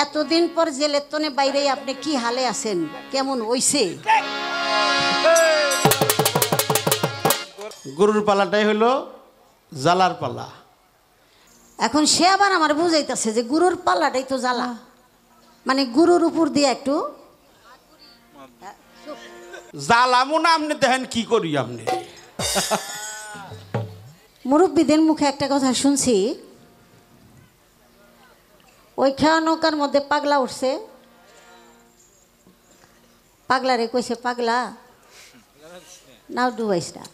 এতদিন পর জেলের তনে বাইরে আপনি কি হালে আছেন? কেমন হইছে? গরুর পালাটাই হলো জালার পালা। এখন সে আবার আমার বুঝাইতেছে যে গুরুর পাল্লাটাই তো জ্বালা। মানে গুরুর উপর দিয়ে একটু জ্বালামো না আপনি দেখেন কি করি আপনি। মুরব্বীদের মুখে একটা কথা শুনছি। ওই খেয়া নৌকার মধ্যে পাগলা উঠছে। পাগলা রে কইছে পাগলা নাও ডুবাইস না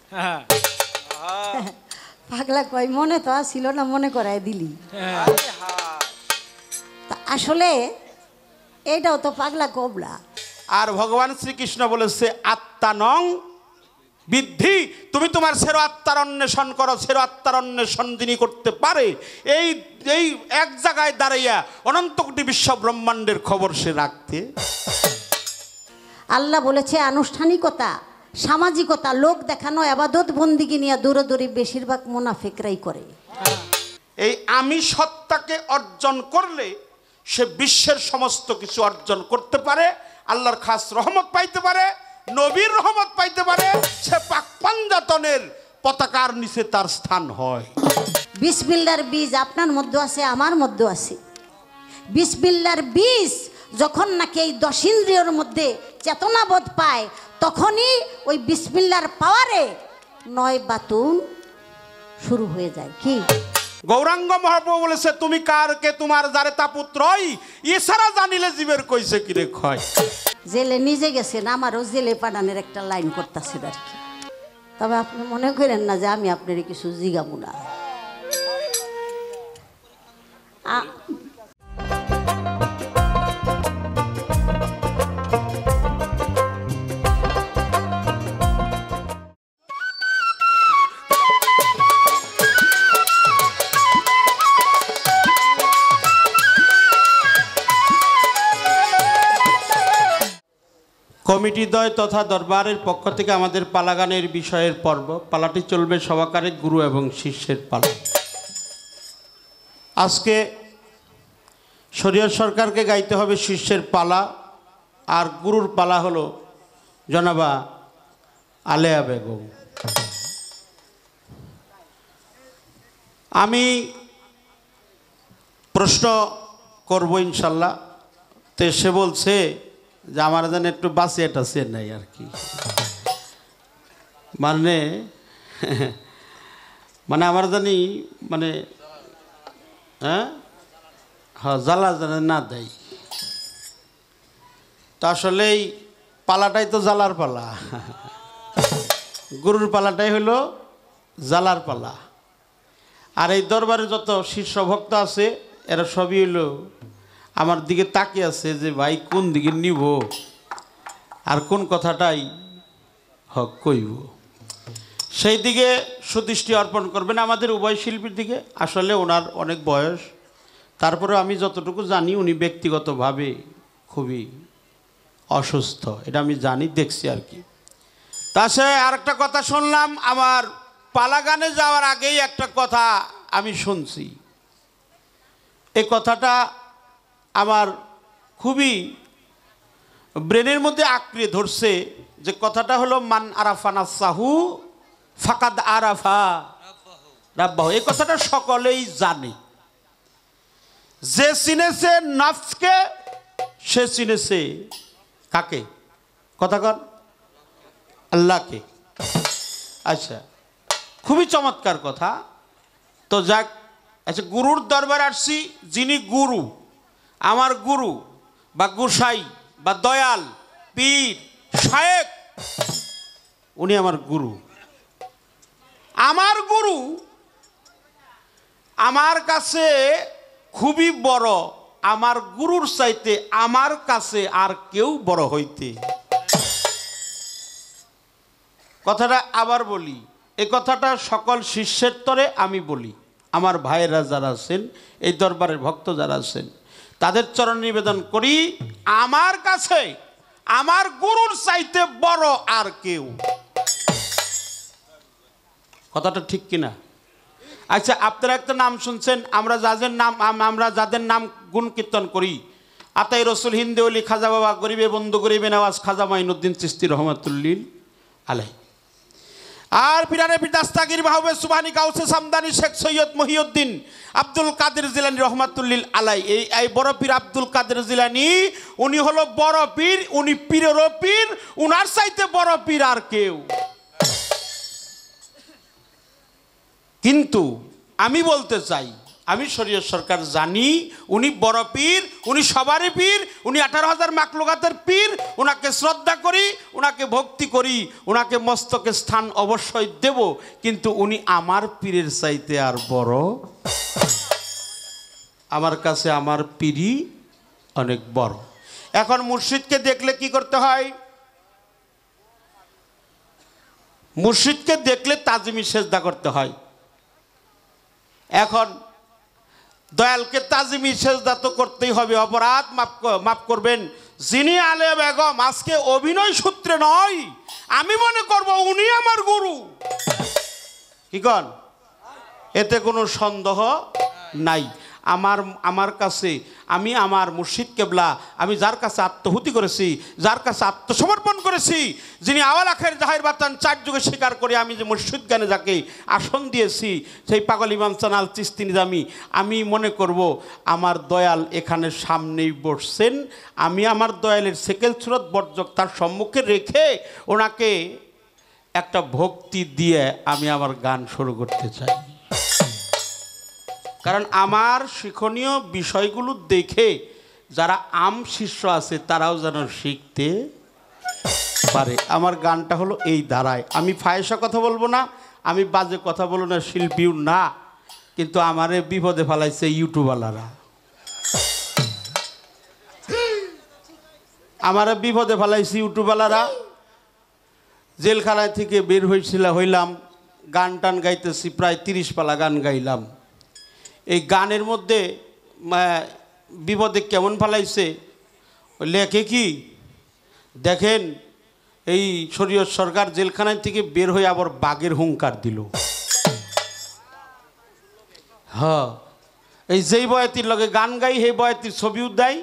পাগলা কয় মনে তো ছিল না মনে করায় দিলি। তা আসলে এটাও তো পাগলা কবলা। আর ভগবান শ্রীকৃষ্ণ বলেছে আত্মানং বৃদ্ধি তুমি তোমার সেরো আত্মার অন্বেষণ করো সেরো আত্মার অন্বেষণ যিনি করতে পারে এই এই এক জায়গায় দাঁড়াইয়া অনন্ত কোটি বিশ্ব ব্রহ্মাণ্ডের খবর সে রাখতে। আল্লাহ বলেছে আনুষ্ঠানিকতা সামাজিকতা লোক দেখানো আবাদত বন্দিকে নিয়ে দৌড়দৌড়ি বেশিরভাগ মুনাফিকরাই করে। এই আমি সত্তাকে অর্জন করলে সে বিশ্বের সমস্ত কিছু অর্জন করতে পারে আল্লাহর খাস রহমত পাইতে পারে নবীর রহমত পাইতে পারে সে পাক পাঞ্জাতনের পতাকার নিচে তার স্থান হয়। বিসমিল্লার বীজ আপনার মধ্যে আছে আমার মধ্যে আছে। বিসমিল্লার বীজ যখন নাকি এই দশিন্দ্রিয়র মধ্যে চেতনাবোধ পায় তখনই ওই বিসমিল্লার পাওয়ারে নয় বাতুন শুরু হয়ে যায়। কি? গৌরাঙ্গ মহাপ্রভু বলেছে তুমি কার কে? তোমার যারে তা পুত্রই এছাড়া জানিলে জীবের কইছে কিরে ক্ষয়। জেলে নিজে গেছেন, আমারও জেলে পাঠানের একটা লাইন করতেছে আর কি। তবে আপনি মনে করেন না যে আমি আপনার কিছু জিগাবো না। আ- কমিটি দয় তথা দরবারের পক্ষ থেকে আমাদের পালাগানের বিষয়ের পর্ব। পালাটি চলবে সবাকারে গুরু এবং শিষ্যের পালা। আজকে শরীয়ত সরকারকে গাইতে হবে শিষ্যের পালা, আর গুরুর পালা হলো জনাবা আলেয়া বেগম। আমি প্রশ্ন করব ইনশাল্লাহ। তে সে বলছে যে আমার যেন একটু বাসিয়ে টাসিয়ে নেই আর কি। মানে মানে আমার জানি মানে হ্যাঁ? হ্যাঁ জ্বালা যেন না দেয়। তো আসলে এই পালাটাই তো জ্বালার পালা। গরুর পালাটাই হলো জ্বালার পালা। আর এই দরবারে যত শীর্ষ ভক্ত আছে, এরা সবই হলো আমার দিকে তাকিয়ে আছে যে, ভাই, কোন দিকে নিব? আর কোন কথাটাই হক কইব? সেই দিকে সুদৃষ্টি অর্পণ করবেন আমাদের উভয় শিল্পীর দিকে। আসলে ওনার অনেক বয়স। তারপরে আমি যতটুকু জানি, উনি ব্যক্তিগতভাবে খুবই অসুস্থ। এটা আমি জানি, দেখছি আর কি। তাছাড়া আর একটা কথা শুনলাম, আমার পালাগানে যাওয়ার আগেই একটা কথা আমি শুনছি। এই কথাটা আমার খুবই ব্রেনের মধ্যে আঁকড়ে ধরছে যে কথাটা হলো, মান আরাফানা সাহু ফাকাদ আরাফা। রাব্বাহ, এই কথাটা সকলেই জানে। যে চিনেছে নাফকে, সে চিনেছে কাকে? কথা কর আল্লাহকে। আচ্ছা খুবই চমৎকার কথা। তো যাক আচ্ছা গুরুর দরবার আসছি, যিনি গুরু আমার গুরু বা গোসাই বা দয়াল, পীর, শায়েক, উনি আমার গুরু। আমার গুরু আমার কাছে খুবই বড়, আমার গুরুর চাইতে আমার কাছে আর কেউ বড় হইতে। কথাটা আবার বলি, এ কথাটা সকল শিষ্যের তরে আমি বলি। আমার ভাইয়েরা যারা আছেন, এই দরবারের ভক্ত যারা আছেন তাদের চরণ নিবেদন করি, আমার কাছে, আমার গুরুর চাইতে বড় আর কেউ। কথাটা ঠিক কিনা? আচ্ছা আপনারা একটা নাম শুনছেন, আমরা যাদের নাম আমরা যাদের নাম গুণ কীর্তন করি, আতাই রসুল হিন্দে অলি খাজা বাবা গরিবে বন্ধু গরিবে নওয়াজ খাজা মাইনুদ্দিন চিস্তি রহমতুল্লিল আলাই আর পিরানে দাস্তাগির মাহবে সুবাহানি কাউসে সামদানি শেখ সৈয়দ মহিউদ্দিন আব্দুল কাদের জিলানি রহমাতুল্লিল আলাই। এই এই বড় পীর আব্দুল কাদের জিলানি, উনি হলো বড় পীর, উনি পীরেরও পীর, উনার চাইতে বড় পীর আর কেউ। কিন্তু আমি বলতে চাই আমি শরীয় সরকার জানি, উনি বড় পীর, উনি সবারই পীর, উনি আঠারো হাজার মাকলুকাতের পীর ওনাকে শ্রদ্ধা করি ওনাকে ভক্তি করি ওনাকে মস্তকে স্থান অবশ্যই দেব, কিন্তু উনি আমার পীরের চাইতে আর বড়। আমার কাছে আমার পীরই অনেক বড়। এখন মুর্শিদকে দেখলে কি করতে হয়? মুর্শিদকে দেখলে তাজমি সেজদা করতে হয়। এখন দয়ালকে তাজিমি সেজদা তো করতেই হবে, অপরাধ মাপ মাফ করবেন। যিনি আলে বেগম, আজকে অভিনয় সূত্রে নয়, আমি মনে করব উনি আমার গুরু। কি কন? এতে কোনো সন্দেহ নাই। আমার আমার কাছে, আমি আমার মুর্শিদ কেবলা, আমি যার কাছে আত্মহুতি করেছি, যার কাছে আত্মসমর্পণ করেছি, যিনি আওয়াল আখের জাহের বাতান চার যুগে স্বীকার করে আমি যে মুর্শিদ জ্ঞানে যাকে আসন দিয়েছি, সেই পাগল ইমাম চানাল চিস্তি নিজামি, আমি মনে করব আমার দয়াল এখানে সামনেই বসছেন। আমি আমার দয়ালের সেকেল সুরত বর্জক তার সম্মুখে রেখে ওনাকে একটা ভক্তি দিয়ে আমি আমার গান শুরু করতে চাই। কারণ আমার শিক্ষণীয় বিষয়গুলো দেখে যারা আম শিষ্য আছে, তারাও যেন শিখতে পারে। আমার গানটা হলো এই ধারায়। আমি ফায়সা কথা বলব না, আমি বাজে কথা বলব না, শিল্পীও না, কিন্তু আমারে বিপদে ফেলাইছে ইউটিউবওয়ালারা। আমারে বিপদে ফেলাইছে ইউটিউবওয়ালারা। জেলখানায় থেকে বের হয়েছিল হইলাম, গান টান গাইতেছি, প্রায় তিরিশ পালা গান গাইলাম। এই গানের মধ্যে বিপদে কেমন ফালাইছে? লেখে কি? দেখেন, এই শরীয় সরকার জেলখানায় থেকে বের হয়ে আবার বাঘের হুঙ্কার দিল। হ্যাঁ এই যেই বয়াতির লগে গান গাই, সেই বয়াতির ছবিও দেয়,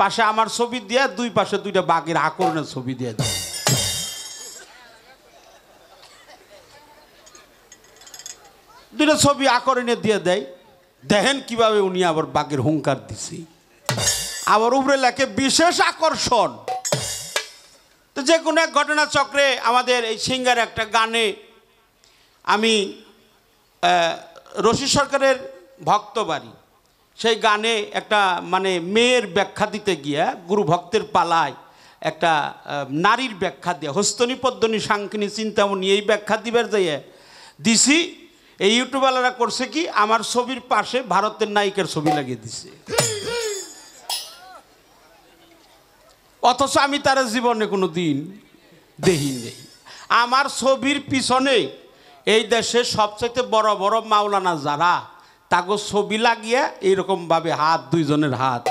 পাশে আমার ছবি দিয়া, দুই পাশে দুইটা বাঘের আকরণের ছবি দিয়ে দেয়। দুইটা ছবি আকরণে দিয়ে দেয়। দেখেন কীভাবে উনি আবার বাঘের হুঙ্কার দিছে। আবার উপরে লেখে, বিশেষ আকর্ষণ। তো যে কোনো এক ঘটনা চক্রে আমাদের এই সিঙ্গার একটা গানে আমি রশি সরকারের ভক্ত বাড়ি। সেই গানে একটা মানে মেয়ের ব্যাখ্যা দিতে গিয়া গুরু ভক্তের পালায় একটা নারীর ব্যাখ্যা দিয়ে, হস্তনি পদ্মনি সাংকিনী চিন্তামণি এই ব্যাখ্যা দিবার যাইয়ে দিছি এই ইউটিউবওয়ালারা করছে কি? আমার ছবির পাশে ভারতের নায়িকার ছবি লাগিয়ে দিছে। অথচ আমি তার জীবনে কোনো দিন দেহি নেই আমার ছবির পিছনে এই দেশে সবচাইতে বড় বড় মাওলানা যারা তাকে ছবি লাগিয়ে এইরকমভাবে হাত, দুইজনের হাত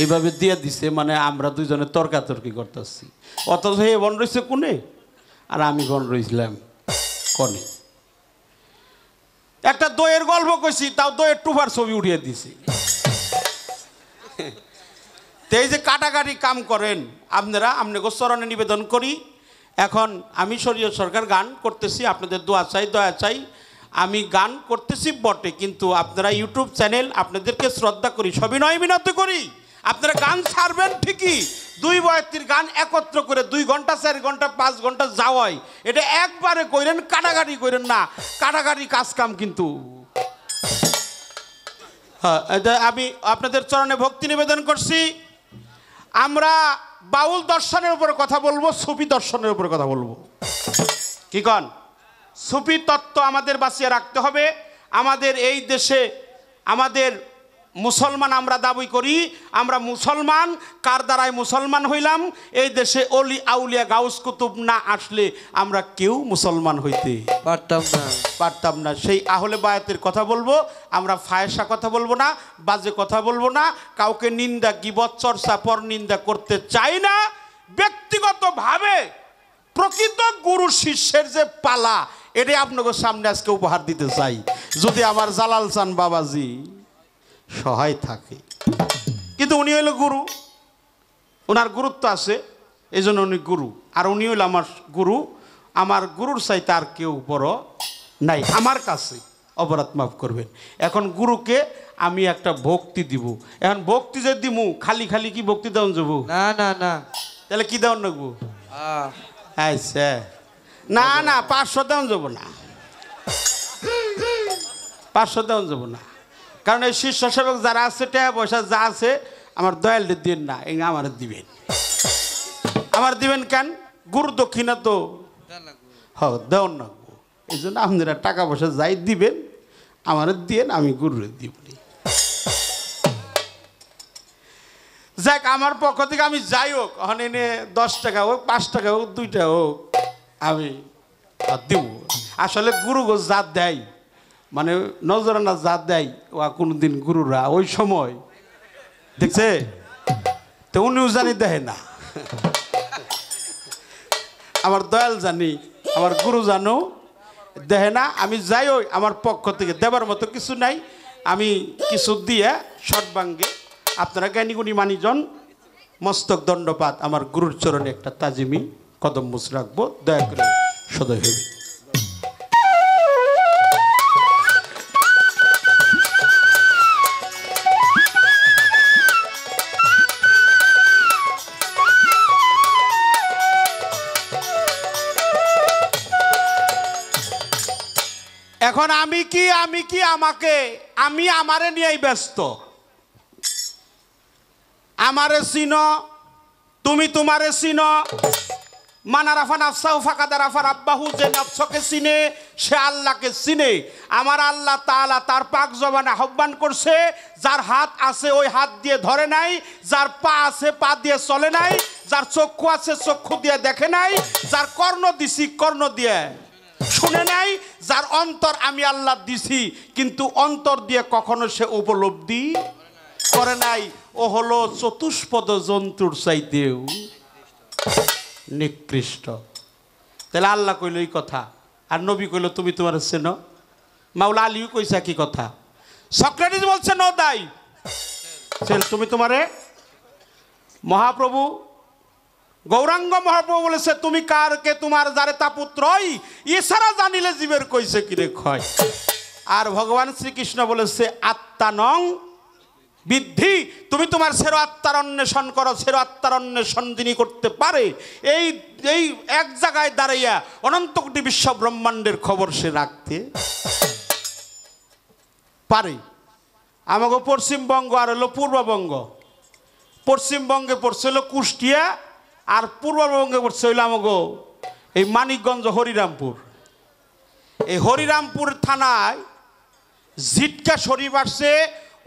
এইভাবে দিয়ে দিছে মানে আমরা দুইজনে তর্কাতর্কি করতেছি। অথচ হে বন রয়েছে কোনে? আর আমি বন রয়েছিলাম কনে? একটা দইয়ের গল্প কইছি, তাও দইয়ের টুফার ছবি উঠিয়ে দিছি। এই যে কাটাকাটি কাম করেন, আপনারা, আপনাকে চরণে নিবেদন করি, এখন আমি শরীয় সরকার গান করতেছি, আপনাদের দোয়া চাই, দয়া চাই। আমি গান করতেছি বটে, কিন্তু আপনারা ইউটিউব চ্যানেল আপনাদেরকে শ্রদ্ধা করি, সবিনয় মিনতি করি। আপনারা গান ছাড়বেন ঠিকই। দুই বয়তির গান একত্র করে দুই ঘণ্টা, চার ঘণ্টা, পাঁচ ঘণ্টা যাওয়াই। এটা একবারে কইরেন, কাটাকাটি কইরেন না। কাটাকাটি কাজ কাম কিন্তু। হ্যাঁ আমি আপনাদের চরণে ভক্তি নিবেদন করছি। আমরা বাউল দর্শনের উপরে কথা বলব, সুফি দর্শনের উপরে কথা বলব। কি কন? সুফি তত্ত্ব আমাদের বাঁচিয়ে রাখতে হবে। আমাদের এই দেশে, আমাদের মুসলমান আমরা দাবি করি আমরা মুসলমান কার দ্বারাই মুসলমান হইলাম? এই দেশে অলি আউলিয়া গাউস কুতুব না আসলে আমরা কেউ মুসলমান হইতে পারতাম না। পারতাম না। সেই আহলে বায়াতের কথা বলব আমরা ফায়সা কথা বলব না বাজে কথা বলব না কাউকে নিন্দা গিবত চর্চা পর নিন্দা করতে চাই না। ব্যক্তিগতভাবে প্রকৃত গুরু শিষ্যের যে পালা এটাই আপনাকে সামনে আজকে উপহার দিতে চাই। যদি আমার জালাল চান বাবাজি। সহায় থাকে। কিন্তু উনি হইল গুরু। ওনার গুরুত্ব আছে এই জন্য উনি গুরু। আর উনি হইল আমার গুরু। আমার গুরুর চাইতে আর কেউ বড় নাই। আমার কাছে অপরাধ মাফ করবেন। এখন গুরুকে আমি একটা ভক্তি দিব। এখন ভক্তি যে দিব খালি খালি কি ভক্তি দেওয়ান যাব? না না না। তাহলে কি দেওয়ান আহ, আচ্ছা। না না পাঁচশো দেওয়ান যাব না। পাঁচশো দেওয়ান যাব না। কারণ এই শীর্ষ সেবক যারা আছে টাকা পয়সা যা আছে, আমার দয়ালদের দিন না, এই আমার দিবেন। আমার দিবেন কেন? গুরু দক্ষিণা তো। হ দেওয়ান না এই জন্য আপনারা টাকা পয়সা যাই দিবেন, আমার দিয়েন, আমি গুরুরে দিবনি যাক, আমার পক্ষ থেকে আমি যাই হোক, এখন এনে দশ টাকা হোক, পাঁচ টাকা হোক, দুইটা হোক, আমি দিব। আসলে গুরু জাত দেয়। মানে নজরানা যা দেয় ও কোনোদিন গুরুরা, ওই সময়। দেখছে? তো উনিও জানি দেয় না। আমার দয়াল জানি, আমার গুরু জানো দেহে না, আমি যাই ওই আমার পক্ষ থেকে, দেবার মতো কিছু নাই। আমি কিছু দিয়ে শর্টবাঙ্গে আপনারা জ্ঞানীগুণী মানিজন, মস্তক দণ্ডপাত, আমার গুরুর চরণে একটা তাজিমি, কদম মুছ রাখব। দয়া করে সদয় হবে এখন আমি কি আমি কি আমাকে, আমি আমারে নিয়েই ব্যস্ত? আমারে চিন, তুমি তোমারে চিন। মানারাফা নাফসাহু ফাকাদা রাফার আব্বাহু যে নফসকে চিনে, সে আল্লাহকে চিনে। আমার আল্লাহ তাআলা তার পাক জবানে আহ্বান করছে, যার হাত আছে ওই হাত দিয়ে ধরে নাই, যার পা আছে পা দিয়ে চলে নাই, যার চক্ষু আছে চক্ষু দিয়ে দেখে নাই, যার কর্ণ দিছি কর্ণ দিয়ে। শুনে নাই যার অন্তর আমি আল্লাহ দিছি, কিন্তু অন্তর দিয়ে কখনো সে উপলব্ধি করে নাই। ও হলো চতুষ্পদ জন্তুর চাইতেও নিকৃষ্ট। তাহলে আল্লাহ কইল এই কথা, আর নবী কইল, তুমি তোমার চেন? মাওলা আলিও কইসা কি কথা। সক্রেটিস বলছে, নো দাই তুমি তোমারে মহাপ্রভু গৌরাঙ্গ মহাপ্রভু বলেছে, তুমি কার কে? তোমার যারে তা পুত্রই এছাড়া জানিলে জীবের কইছে কিরে ক্ষয়। আর ভগবান শ্রীকৃষ্ণ বলেছে, আত্মা নং বৃদ্ধি। তুমি তোমার সেরো আত্মার অন্বেষণ করো, সেরো আত্মার অন্বেষণ যিনি করতে পারে, এই এই এক জায়গায় দাঁড়াইয়া অনন্ত কোটি বিশ্ব ব্রহ্মাণ্ডের খবর সে রাখতে পারে। আমাকে পশ্চিমবঙ্গ আর হলো পূর্ববঙ্গ। পশ্চিমবঙ্গে পড়ছে হলো কুষ্টিয়া আর পূর্ববঙ্গে পড়ছে হইল এই মানিকগঞ্জ হরিরামপুর। এই হরিরামপুর থানায় জিটকা শরীফ আসছে,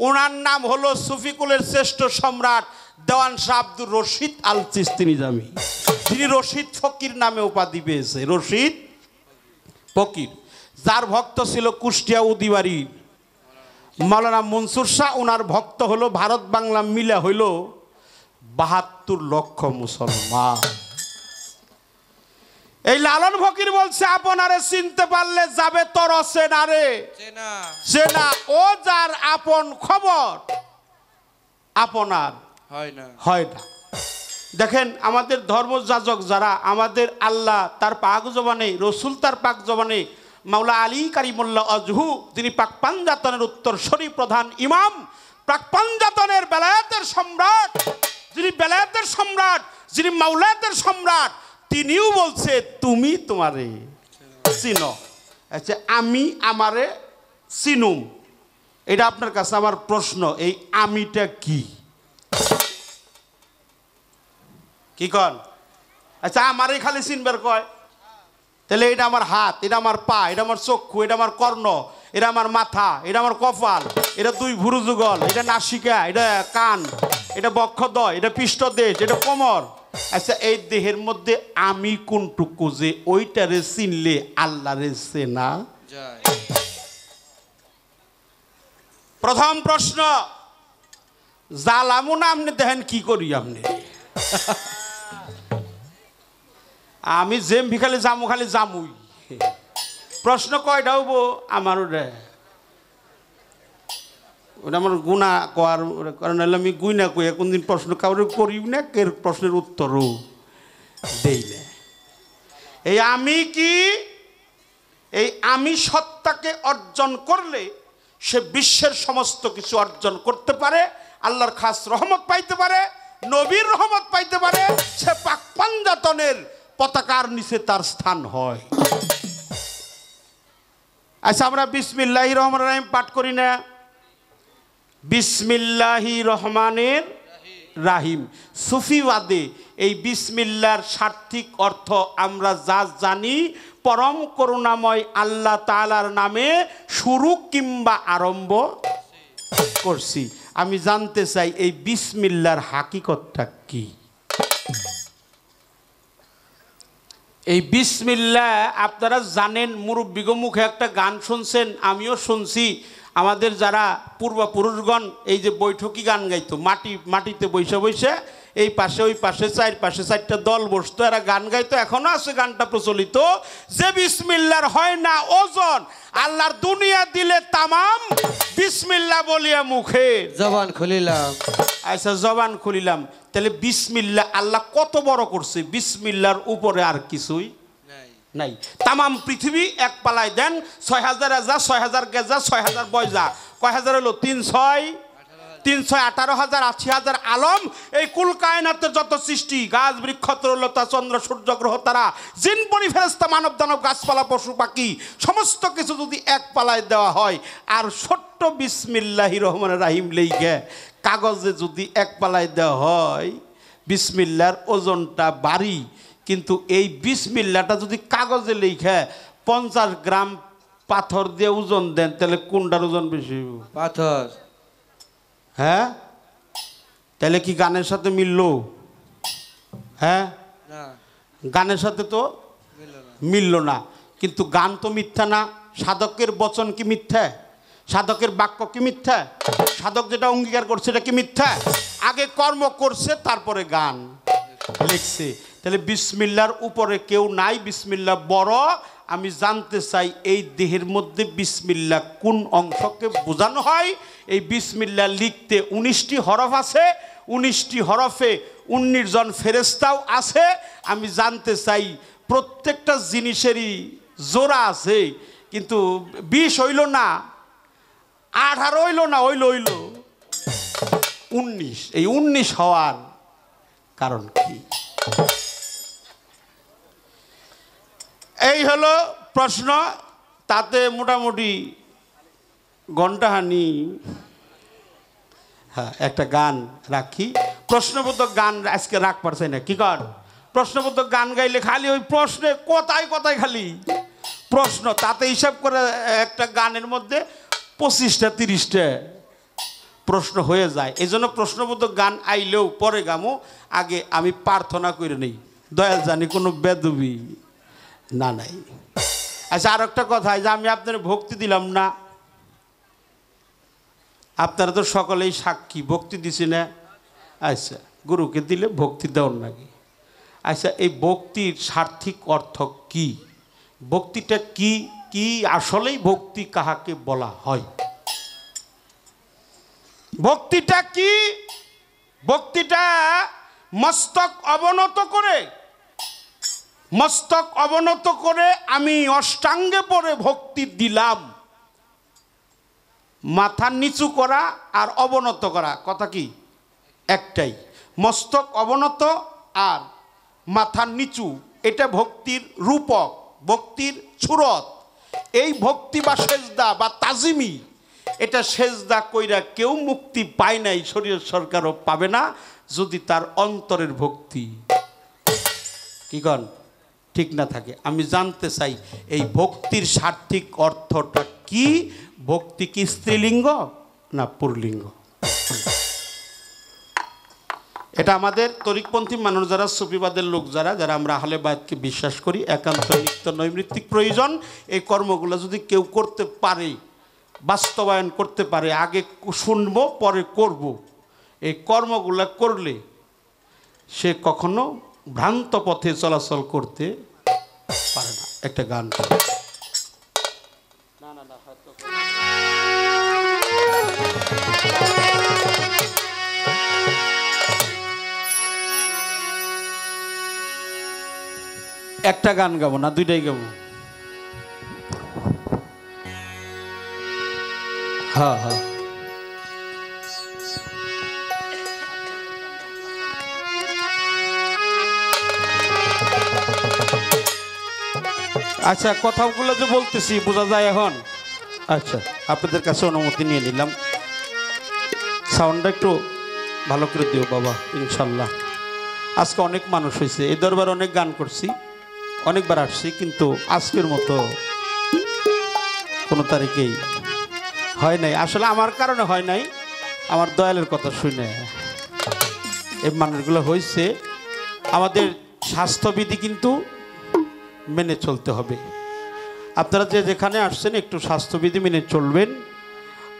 ওনার নাম হলো সুফিকুলের শ্রেষ্ঠ সম্রাট দেওয়ান শাহ আব্দুর রশিদ আল চিস্তি নিজামি। তিনি রশিদ ফকির নামে উপাধি পেয়েছে, রশিদ ফকির। যার ভক্ত ছিল কুষ্টিয়া উদিবাড়ি মাওলানা মনসুর শাহ, ওনার ভক্ত হলো ভারত বাংলা মিলা হইল বাহাত্তর লক্ষ মুসলমান। এই লালন ফকির বলছে আপনারে চিনতে পারলে যাবে তোর সেনারে চেনা। সে না ও যার আপন খবর আপনার হয় না। হয় না। দেখেন আমাদের ধর্মযাজক যারা আমাদের আল্লাহ তার পাক জবানে রসুল তার পাক জবানে মাওলা আলী কারিমুল্লাহ অজহু যিনি পাক পাঞ্জাতনের উত্তরসরি প্রধান ইমাম পাক পাঞ্জাতনের বেলায়েতের সম্রাট যিনি বেলায়েতের সম্রাট, যিনি মাওলায়াতের সম্রাট, তিনিও বলছে, তুমি তোমারে চিনো। আচ্ছা আমি আমারে চিনুম। এটা আপনার কাছে আমার প্রশ্ন, এই আমিটা কি? কি কন? আচ্ছা আমারই খালি চিনবার কয়। তাহলে এটা আমার হাত, এটা আমার পা, এটা আমার চক্ষু, এটা আমার কর্ণ, এটা আমার মাথা, এটা আমার কপাল, এটা দুই ভুরু যুগল, এটা নাসিকা, এটা কান। এটা বক্ষ বক্ষদয় এটা পৃষ্ঠ পৃষ্ঠদেশ এটা কোমর। আচ্ছা এই দেহের মধ্যে আমি কোনটুকু যে ওইটারে চিনলে আল্লাহরে চেনা? প্রথম প্রশ্ন জালামু না আপনি দেখেন কি করি আপনি? আমি জেম ভিখালি জামু খালি জামুই। প্রশ্ন কয়টা হব আমারও রে ওটা আমার গুণা করার কারণ হলে আমি গুইনা কইয়া কোনদিন প্রশ্ন কাউরে করি না, কে প্রশ্নের উত্তরও দেই না। এই আমি কি? এই আমি সত্তাকে অর্জন করলে সে বিশ্বের সমস্ত কিছু অর্জন করতে পারে, আল্লাহর খাস রহমত পাইতে পারে, নবীর রহমত পাইতে পারে, সে পাক পাঞ্জাতনের পতাকার নিচে তার স্থান হয়। আচ্ছা আমরা বিসমিল্লাহি রহমান রাহিম পাঠ করি না। বিসমিল্লাহি রহমানের রাহিম। সুফিবাদে এই বিসমিল্লার সার্থিক অর্থ আমরা যা জানি, পরম করুণাময় আল্লাহ তাআলার নামে শুরু কিংবা আরম্ভ করছি। আমি জানতে চাই, এই বিসমিল্লার হাকিকতটা কি? এই বিসমিল্লা, আপনারা জানেন, মুরব্বিগ মুখে একটা গান শুনছেন, আমিও শুনছি। আমাদের যারা পূর্বপুরুষগণ এই যে বৈঠকি গান গাইতো মাটি মাটিতে বৈশে বৈশে এই পাশে ওই পাশে চার পাশে চারটা দল বসতো এরা গান গাইতো এখনও আছে গানটা প্রচলিত। যে বিসমিল্লার হয় না ওজন আল্লাহর দুনিয়া দিলে তামাম বিসমিল্লা বলিয়া মুখে। জবান খুলিলাম। আচ্ছা জবান খুলিলাম। তাহলে বিসমিল্লা আল্লাহ কত বড় করছে? বিসমিল্লার উপরে আর কিছুই? নাই। তামাম পৃথিবী এক পালায় দেন, ছয় হাজার এজা, ছয় হাজার গেজা, ছয় হাজার বয়জা। কয় হাজার হলো? তিন ছয় তিন ছয়, আঠারো হাজার, আশি হাজার আলম। এই কুল কায়নাতের যত সৃষ্টি, গাছ, বৃক্ষ, তরলতা, চন্দ্র, সূর্য, গ্রহ, তারা, জিন পরি ফেরেস্তা মানব, দানব, গাছপালা, পশু, পাখি, সমস্ত কিছু যদি এক পালায় দেওয়া হয়, আর ছোট্ট বিসমিল্লাহি রহমান রাহিম লেইগে কাগজে যদি এক পালায় দেওয়া হয়, বিসমিল্লার ওজনটা বাড়ি কিন্তু এই বিসমিল্লাটা যদি কাগজে লিখে পঞ্চাশ গ্রাম পাথর দিয়ে ওজন দেন তাহলে কোনটার ওজন বেশি? পাথর। হ্যাঁ? তাহলে কি গানের সাথে মিললো? হ্যাঁ? গানের সাথে তো মিলল না। মিলল না। কিন্তু গান তো মিথ্যা না। সাধকের বচন কি মিথ্যা? সাধকের বাক্য কি মিথ্যা? সাধক যেটা অঙ্গীকার করছে এটা কি মিথ্যা? আগে কর্ম করছে তারপরে গান। লিখছে। তাহলে বিসমিল্লার উপরে কেউ নাই, বিসমিল্লা বড়। আমি জানতে চাই এই দেহের মধ্যে বিসমিল্লা কোন অংশকে বোঝানো হয়? এই বিসমিল্লা লিখতে উনিশটি হরফ আছে, উনিশটি হরফে উনিশ জন ফেরেস্তাও আছে। আমি জানতে চাই প্রত্যেকটা জিনিসেরই জোড়া আছে, কিন্তু বিষ হইল না, আঠারো হইল না, হইল হইল। উনিশ, এই উনিশ হওয়ার কারণ কি? এই হলো প্রশ্ন, তাতে মোটামুটি ঘণ্টাহানি হ্যাঁ একটা গান রাখি। প্রশ্নবোধক গান আজকে রাখ পারছে না, কি কর? প্রশ্নবোধক গান গাইলে খালি ওই প্রশ্নে কোথায় কোথায় খালি। প্রশ্ন, তাতে হিসাব করে একটা গানের মধ্যে পঁচিশটা, তিরিশটা প্রশ্ন হয়ে যায়। এই জন্য প্রশ্নবোধক গান আইলেও পরে গামো। আগে আমি প্রার্থনা করে নেই। দয়াল জানি কোনো বেদবি। না, নাই। আচ্ছা আর একটা কথা যে আমি আপনার ভক্তি দিলাম না, আপনারা তো সকলেই সাক্ষী, ভক্তি দিছি না। আচ্ছা গুরুকে দিলে ভক্তি দেওয়ার নাকি? আচ্ছা এই ভক্তির সার্থিক অর্থ কি? ভক্তিটা কি কি আসলেই ভক্তি কাহাকে বলা হয়? ভক্তিটা কি? ভক্তিটা মস্তক অবনত করে মস্তক অবনত করে আমি অষ্টাঙ্গে পরে ভক্তি দিলাম। মাথা নিচু করা আর অবনত করা, কথা কি? একটাই। মস্তক অবনত আর মাথা নিচু, এটা ভক্তির রূপক, ভক্তির ছুরত। এই ভক্তি বা সেজদা বা তাজিমি, এটা সেজদা কইরা কেউ মুক্তি পায় নাই শরীর সরকারও পাবে না যদি তার অন্তরের ভক্তি। কি কন? ঠিক না থাকে। আমি জানতে চাই, এই ভক্তির সার্থিক অর্থটা কি? ভক্তি কি স্ত্রীলিঙ্গ না পুরলিঙ্গ? এটা আমাদের তরিকপন্থী মানুষ যারা, সুফিবাদের লোক যারা যারা আমরা আহলে বিশ্বাস করি, একান্ত নিত্য নৈমিত্তিক প্রয়োজন। এই কর্মগুলো যদি কেউ করতে পারে, বাস্তবায়ন করতে পারে, আগে শুনব, পরে করব। এই কর্মগুলো করলে সে কখনো ভ্রান্ত পথে চলাচল করতে পারে না। একটা গান একটা গান গাবো না দুইটাই গাবো। হ্যাঁ হ্যাঁ। আচ্ছা কথাগুলো যে বলতেছি বোঝা যায় এখন? আচ্ছা। আপনাদের কাছে অনুমতি নিয়ে নিলাম। সাউন্ডটা একটু ভালো করে দিও বাবা ইনশাল্লাহ। আজকে অনেক মানুষ হয়েছে। এই দরবার অনেক গান করছি অনেকবার আসছি কিন্তু আজকের মতো কোনো তারিখেই হয় নাই। আসলে আমার কারণে হয় নাই আমার দয়ালের কথা শুনে। এই মানুষগুলো হয়েছে। আমাদের স্বাস্থ্যবিধি কিন্তু মেনে চলতে হবে। আপনারা যে যেখানে আসছেন, একটু স্বাস্থ্যবিধি মেনে চলবেন।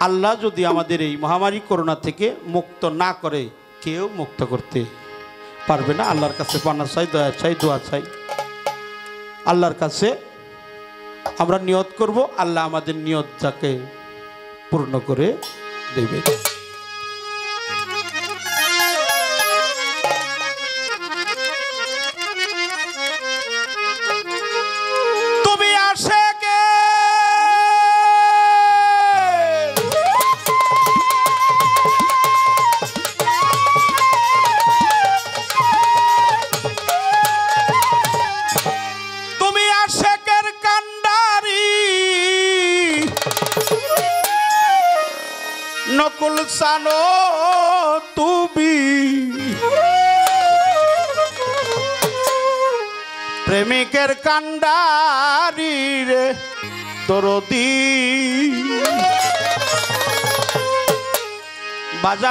আল্লাহ যদি আমাদের এই মহামারী করোনা থেকে মুক্ত না করে, কেউ মুক্ত করতে পারবে না। আল্লাহর কাছে পানা চাই, দয়া চাই, দোয়া চাই। আল্লাহর কাছে আমরা নিয়ত করব, আল্লাহ আমাদের নিয়ত যাকে পূর্ণ করে দেবে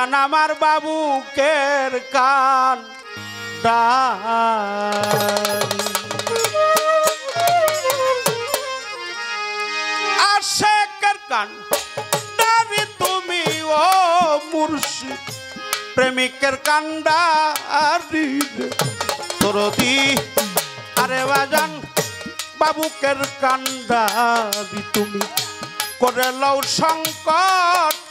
বাজান আমার বাবুকের কান আশেকের কান ডারি তুমি ও মুর্শিদ প্রেমিকের কান্ডারি রে দরদি আরে বাজান, বাবুকের কান্ডারি তুমি করে লও সংকট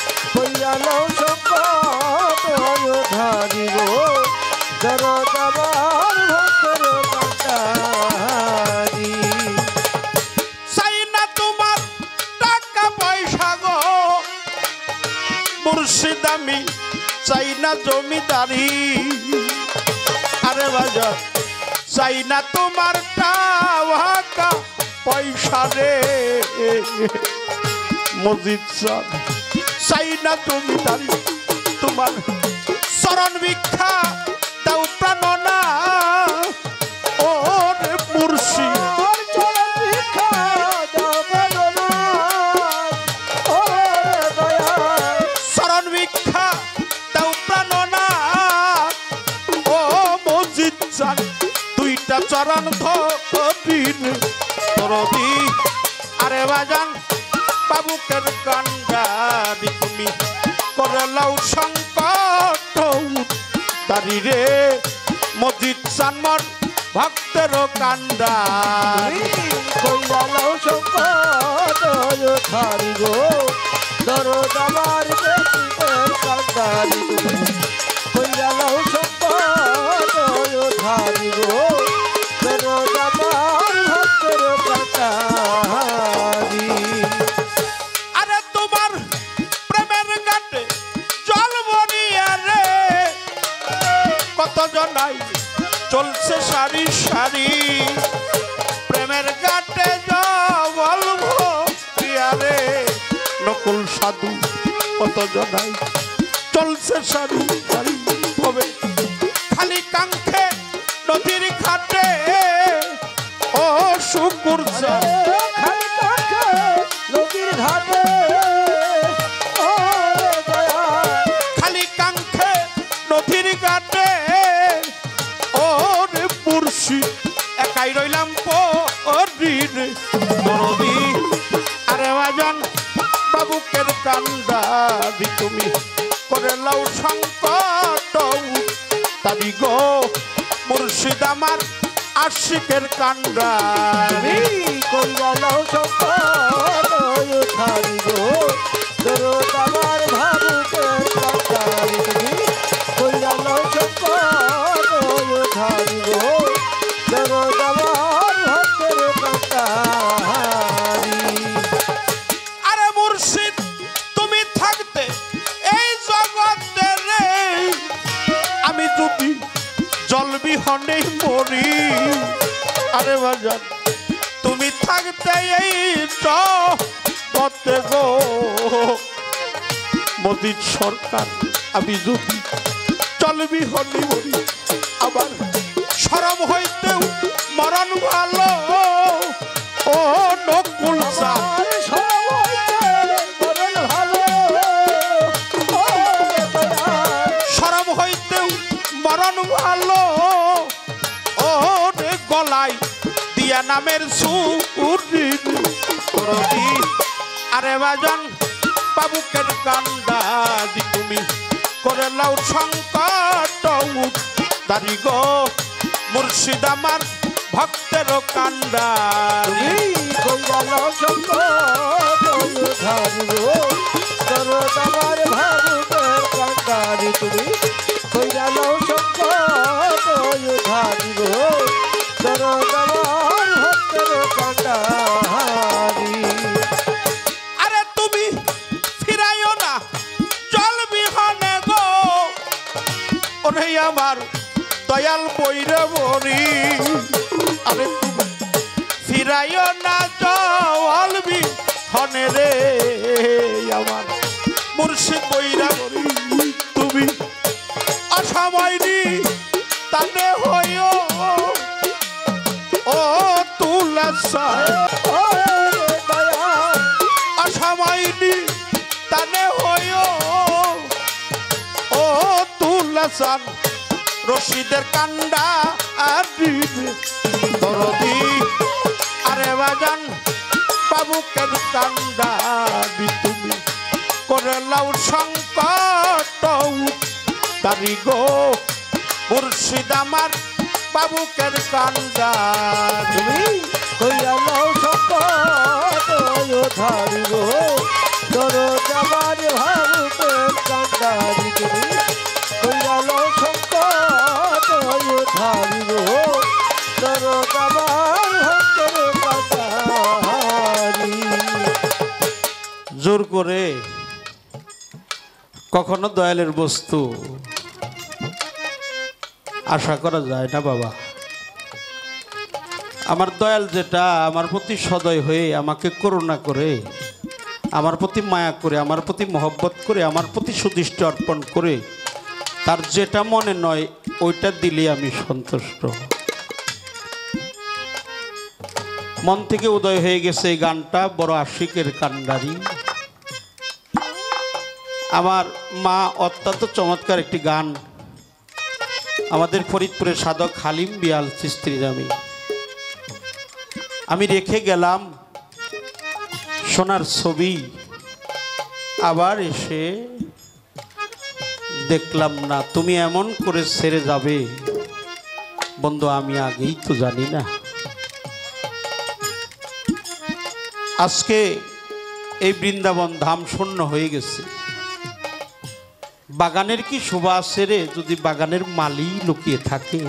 না জমিদারি। আরে বাজার চাই না তোমার টাকা পয়সা রে। মসজিদ সাহ চাই না জমিদারি, তোমার শরণ ভিক্ষা তাও প্রাণ করে লও সংকট তারি রে। মজিদ সানমর ভক্তের কান্ডা কইলালাও সংকট থারি গো। চলছে সারি সারি। প্রেমের গাটে জল ভরিয়া রে। নকুল সাধু কত জনাই চলছে সারি। সরকার আমি যদি চলবি বিহনে মরি আবার সরম হইতেও মরণ ভালো। ও নকুল সা আমার সব হইতে মরণ লাউ সংকট দাঁড়ি গো মুর্শিদ আমার ভক্তের কান্ডারি। বিহনে রে, আমার মুর্শিদ তুমি অসময়নি তাতে হইও। ও তুলসা অসময়নি তানে হইও। ও তুলাসান রশিদের কান্ডা আর কান্ডা তুমি করে লাউ সংকট তারি গো মুর্শিদ আমার বাবুকের কান্দা। তুমি কইরালাও সংকট ধারি গো। কখনো দয়ালের বস্তু। আশা করা যায় না বাবা। আমার দয়াল যেটা, আমার প্রতি সদয় হয়ে আমাকে করুণা করে, আমার প্রতি মায়া করে, আমার প্রতি মহব্বত করে, আমার প্রতি সুদৃষ্টি অর্পণ করে, তার যেটা মনে নয়, ওইটা দিলে আমি সন্তুষ্ট। মন থেকে উদয় হয়ে গেছে এই গানটা, বড় আশিকের কান্ডারি। আমার মা অত্যন্ত চমৎকার একটি গান। আমাদের ফরিদপুরের সাধক হালিম বিয়াল চিস্ত্রি জামি। আমি রেখে গেলাম সোনার ছবি। আবার এসে দেখলাম, না, তুমি এমন করে সেরে যাবে। বন্ধু, আমি আগেই তো জানি না। আজকে এই বৃন্দাবন ধাম শূন্য হয়ে গেছে। বাগানের কি শোভা আছে রে? যদি বাগানের মালি লুকিয়ে থাকে।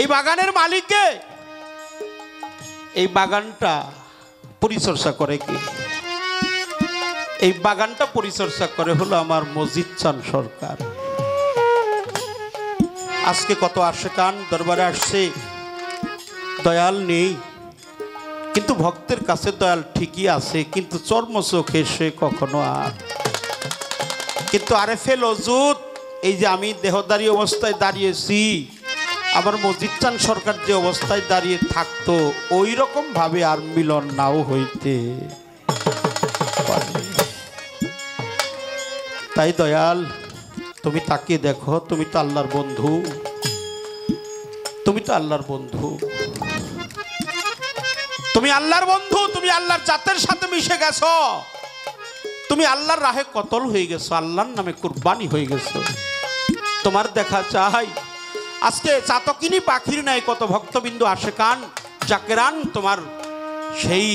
এই বাগানের মালিককে? এই বাগানটা পরিচর্যা করে কি? এই বাগানটা পরিচর্যা করে হলো আমার মসজিদ চান সরকার। আজকে কত আশেকান দরবারে আসছে। দয়াল নেই। কিন্তু ভক্তের কাছে দয়াল ঠিকই আছে, কিন্তু চর্ম চোখে সে কখনো আর কিন্তু আরে ফেল অজুত এই যে আমি দেহদারি অবস্থায় দাঁড়িয়েছি, আমার মসজিদ চান সরকার যে অবস্থায় দাঁড়িয়ে থাকতো ওই রকম ভাবে আর মিলন নাও হইতে তাই দয়াল, তুমি তাকে দেখো, তুমি তো আল্লাহর বন্ধু। তুমি তো আল্লাহর বন্ধু। তুমি আল্লাহর বন্ধু, তুমি আল্লাহর জাতের সাথে মিশে গেছো। তুমি আল্লাহর রাহে কতল হয়ে গেছো, আল্লাহর নামে কুরবানি হয়ে গেছো। তোমার দেখা চাই। আজকে চাতকিনী পাখির নাই কত ভক্তবিন্দু আসে কান জাকেরান তোমার সেই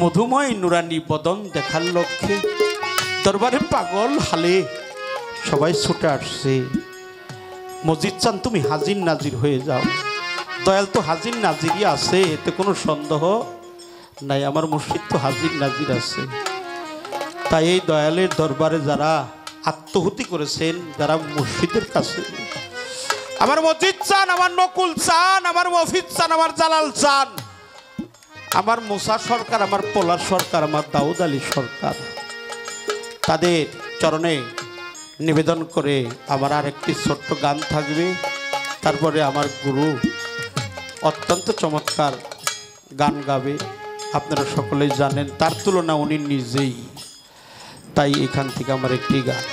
মধুময় নুরানি বদন দেখার লক্ষ্যে। দরবারে পাগল হালে সবাই ছুটে আসছে। মসজিদ চান, তুমি হাজির নাজির হয়ে যাও। দয়াল তো হাজির নাজিরই আছে, এতে কোনো সন্দেহ নাই, আমার মসজিদ তো হাজির নাজির আছে। তাই এই দয়ালের দরবারে যারা আত্মহুতি করেছেন, যারা মসজিদের কাছে। আমার মসজিদ চান, আমার নকুল চান, আমার মফিদ চান, আমার জালাল চান। আমার মোসা সরকার, আমার পোলার সরকার, আমার দাউদ আলী সরকার। তাদের চরণে নিবেদন করে আমার আর একটি ছোট্ট গান থাকবে। তারপরে আমার গুরু অত্যন্ত চমৎকার গান গাবে। আপনারা সকলেই জানেন, তার তুলনা উনি নিজেই। তাই এখান থেকে আমার একটি গান।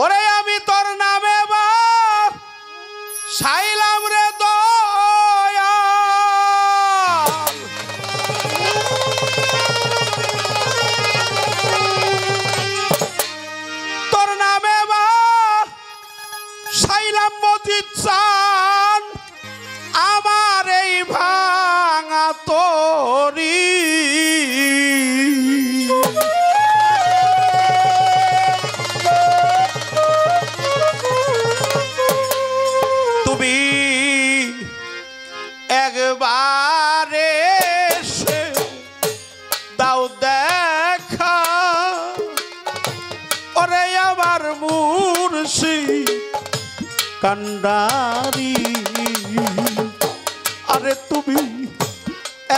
ওরে আমি তোর নামে বা সাইলাম কান্ডারি আরে তুমি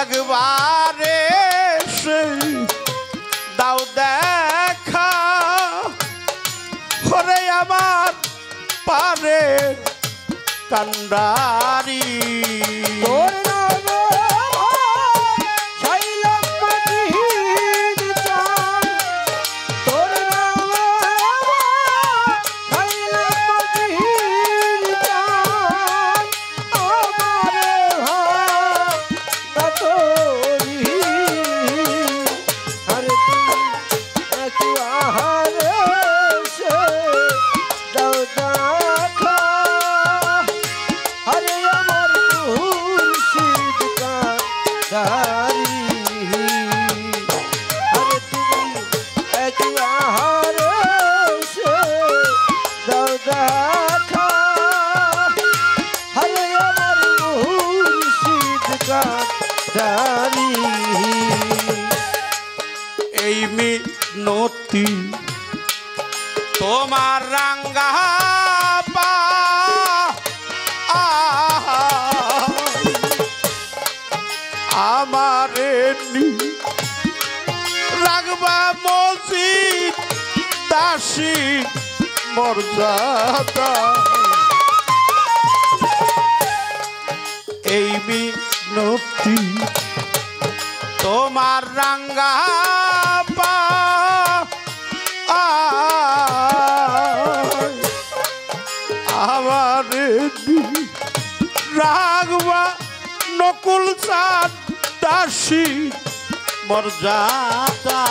একবারে এসে দাও দেখা। হরে আমার পারে কান্ডারি। আমারে রাগবা নকুল চাঁদ দাসী মর্যাদা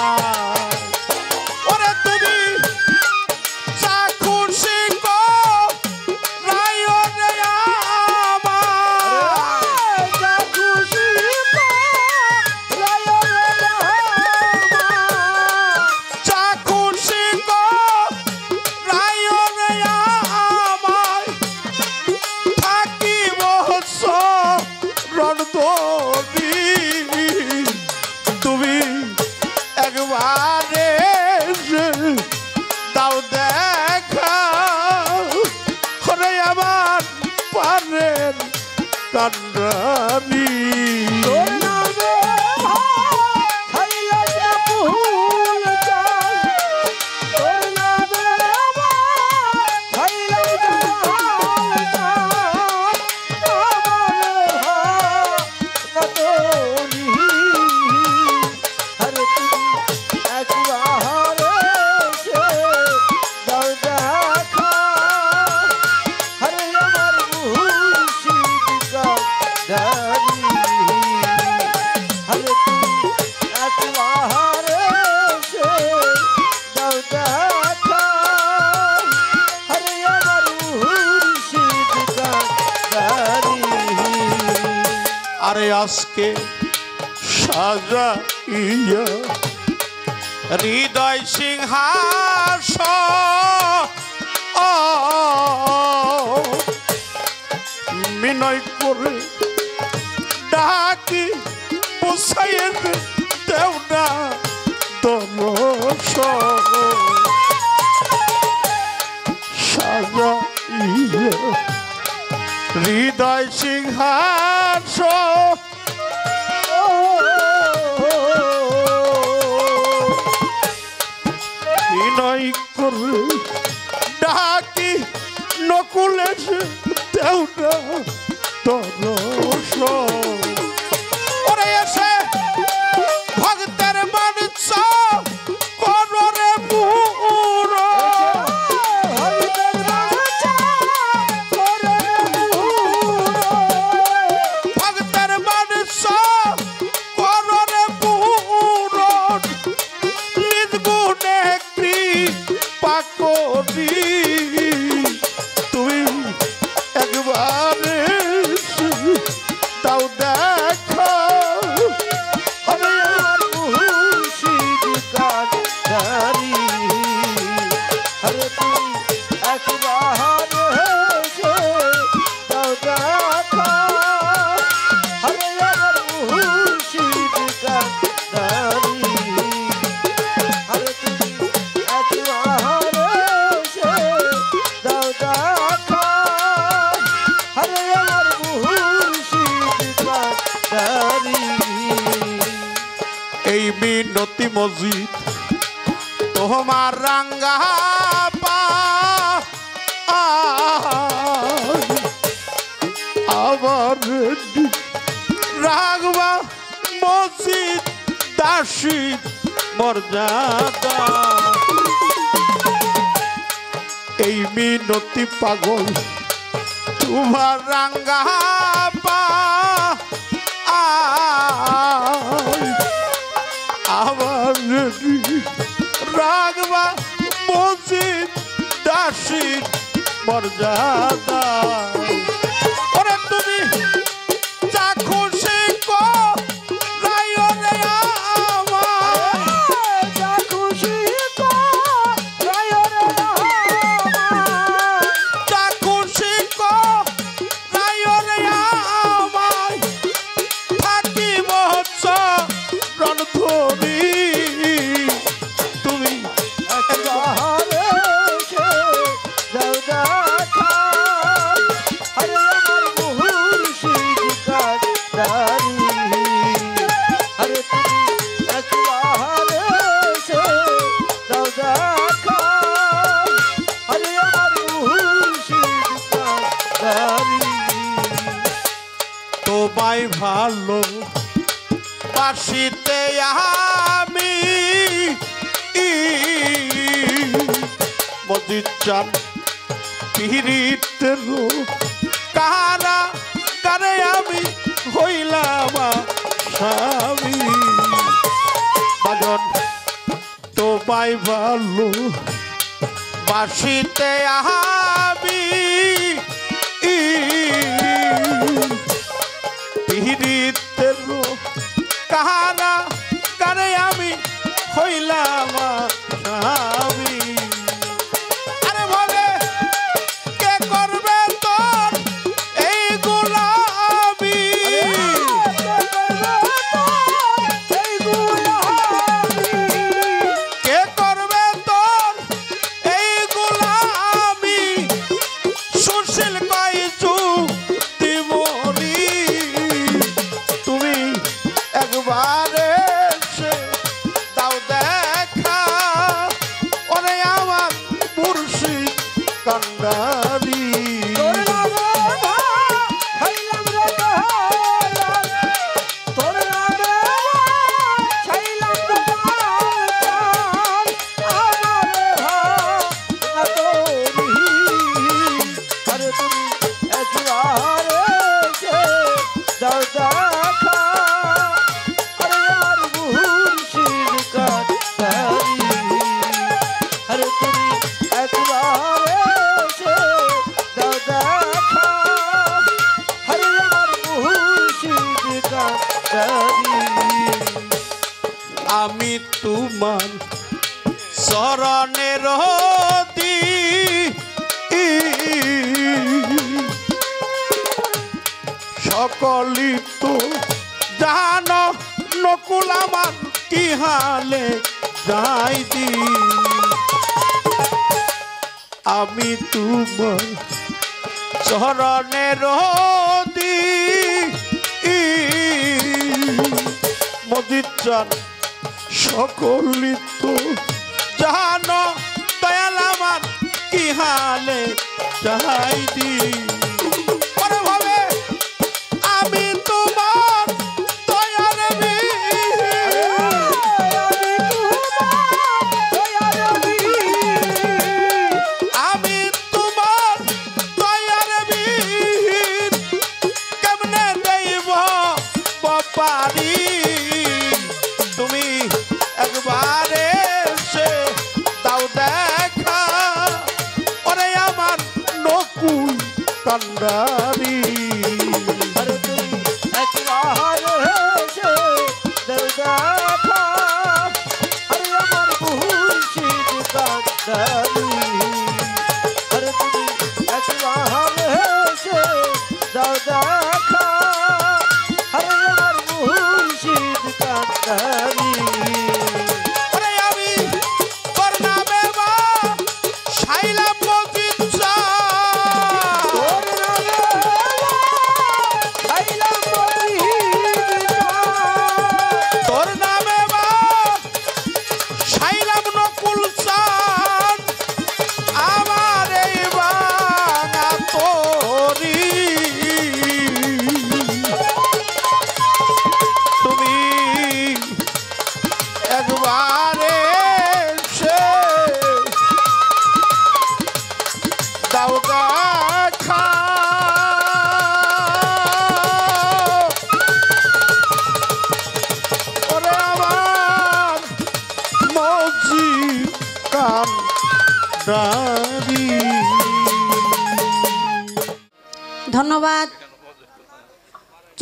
বাসিতে আমি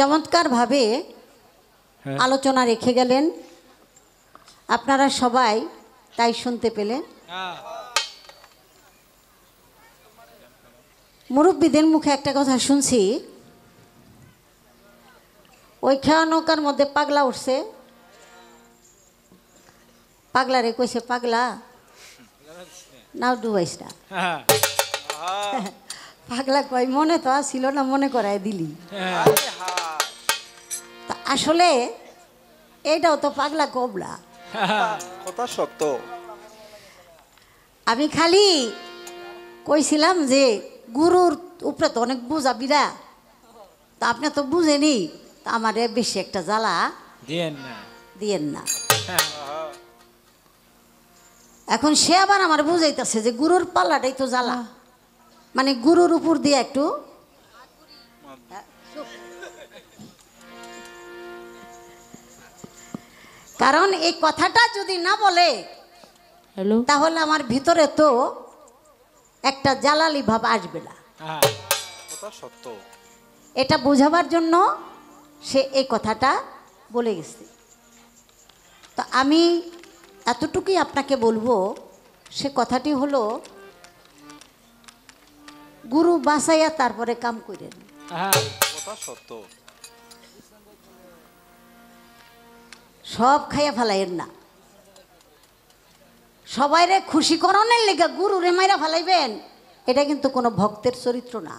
চমৎকারভাবে আলোচনা রেখে গেলেন। আপনারা সবাই তাই শুনতে পেলেন। মুরব্বীদের মুখে একটা কথা শুনছি। ওই খেয়া নৌকার মধ্যে পাগলা উঠছে। পাগলা রে কইছে পাগলা নাও ডুবাইস না পাগলা কয় মনে তো ছিল না মনে করায় দিলি। তা আসলে এটাও তো পাগলা কবলা কথা সত্য। আমি খালি কইছিলাম যে গুরুর উপরে তো অনেক বুঝা বিরা তা আপনি তো বুঝেনি। তা আমারে বেশি একটা জ্বালা দিয়েন না। দিয়েন না। এখন সে আবার আমার বুঝাইতেছে যে গুরুর পাল্লাটাই তো জ্বালা। মানে গুরুর উপর দিয়ে একটু কারণ এই কথাটা যদি না বলে হ্যালো? তাহলে আমার ভিতরে তো একটা জ্বালালি ভাব আসবে না। হ্যাঁ সত্য। এটা বোঝাবার জন্য সে এই কথাটা বলে গেছে। তো আমি এতটুকুই আপনাকে বলব সে কথাটি হলো গুরু বাসাইয়া তারপরে কাম করেন। হ্যাঁ কথা সত্য। সব খাইয়া ফেলাইয়েন না। সবাইরে খুশি করণের লেগে গুরু রে মাইরা ফেলাইবেন, এটা কিন্তু কোনো ভক্তের চরিত্র না।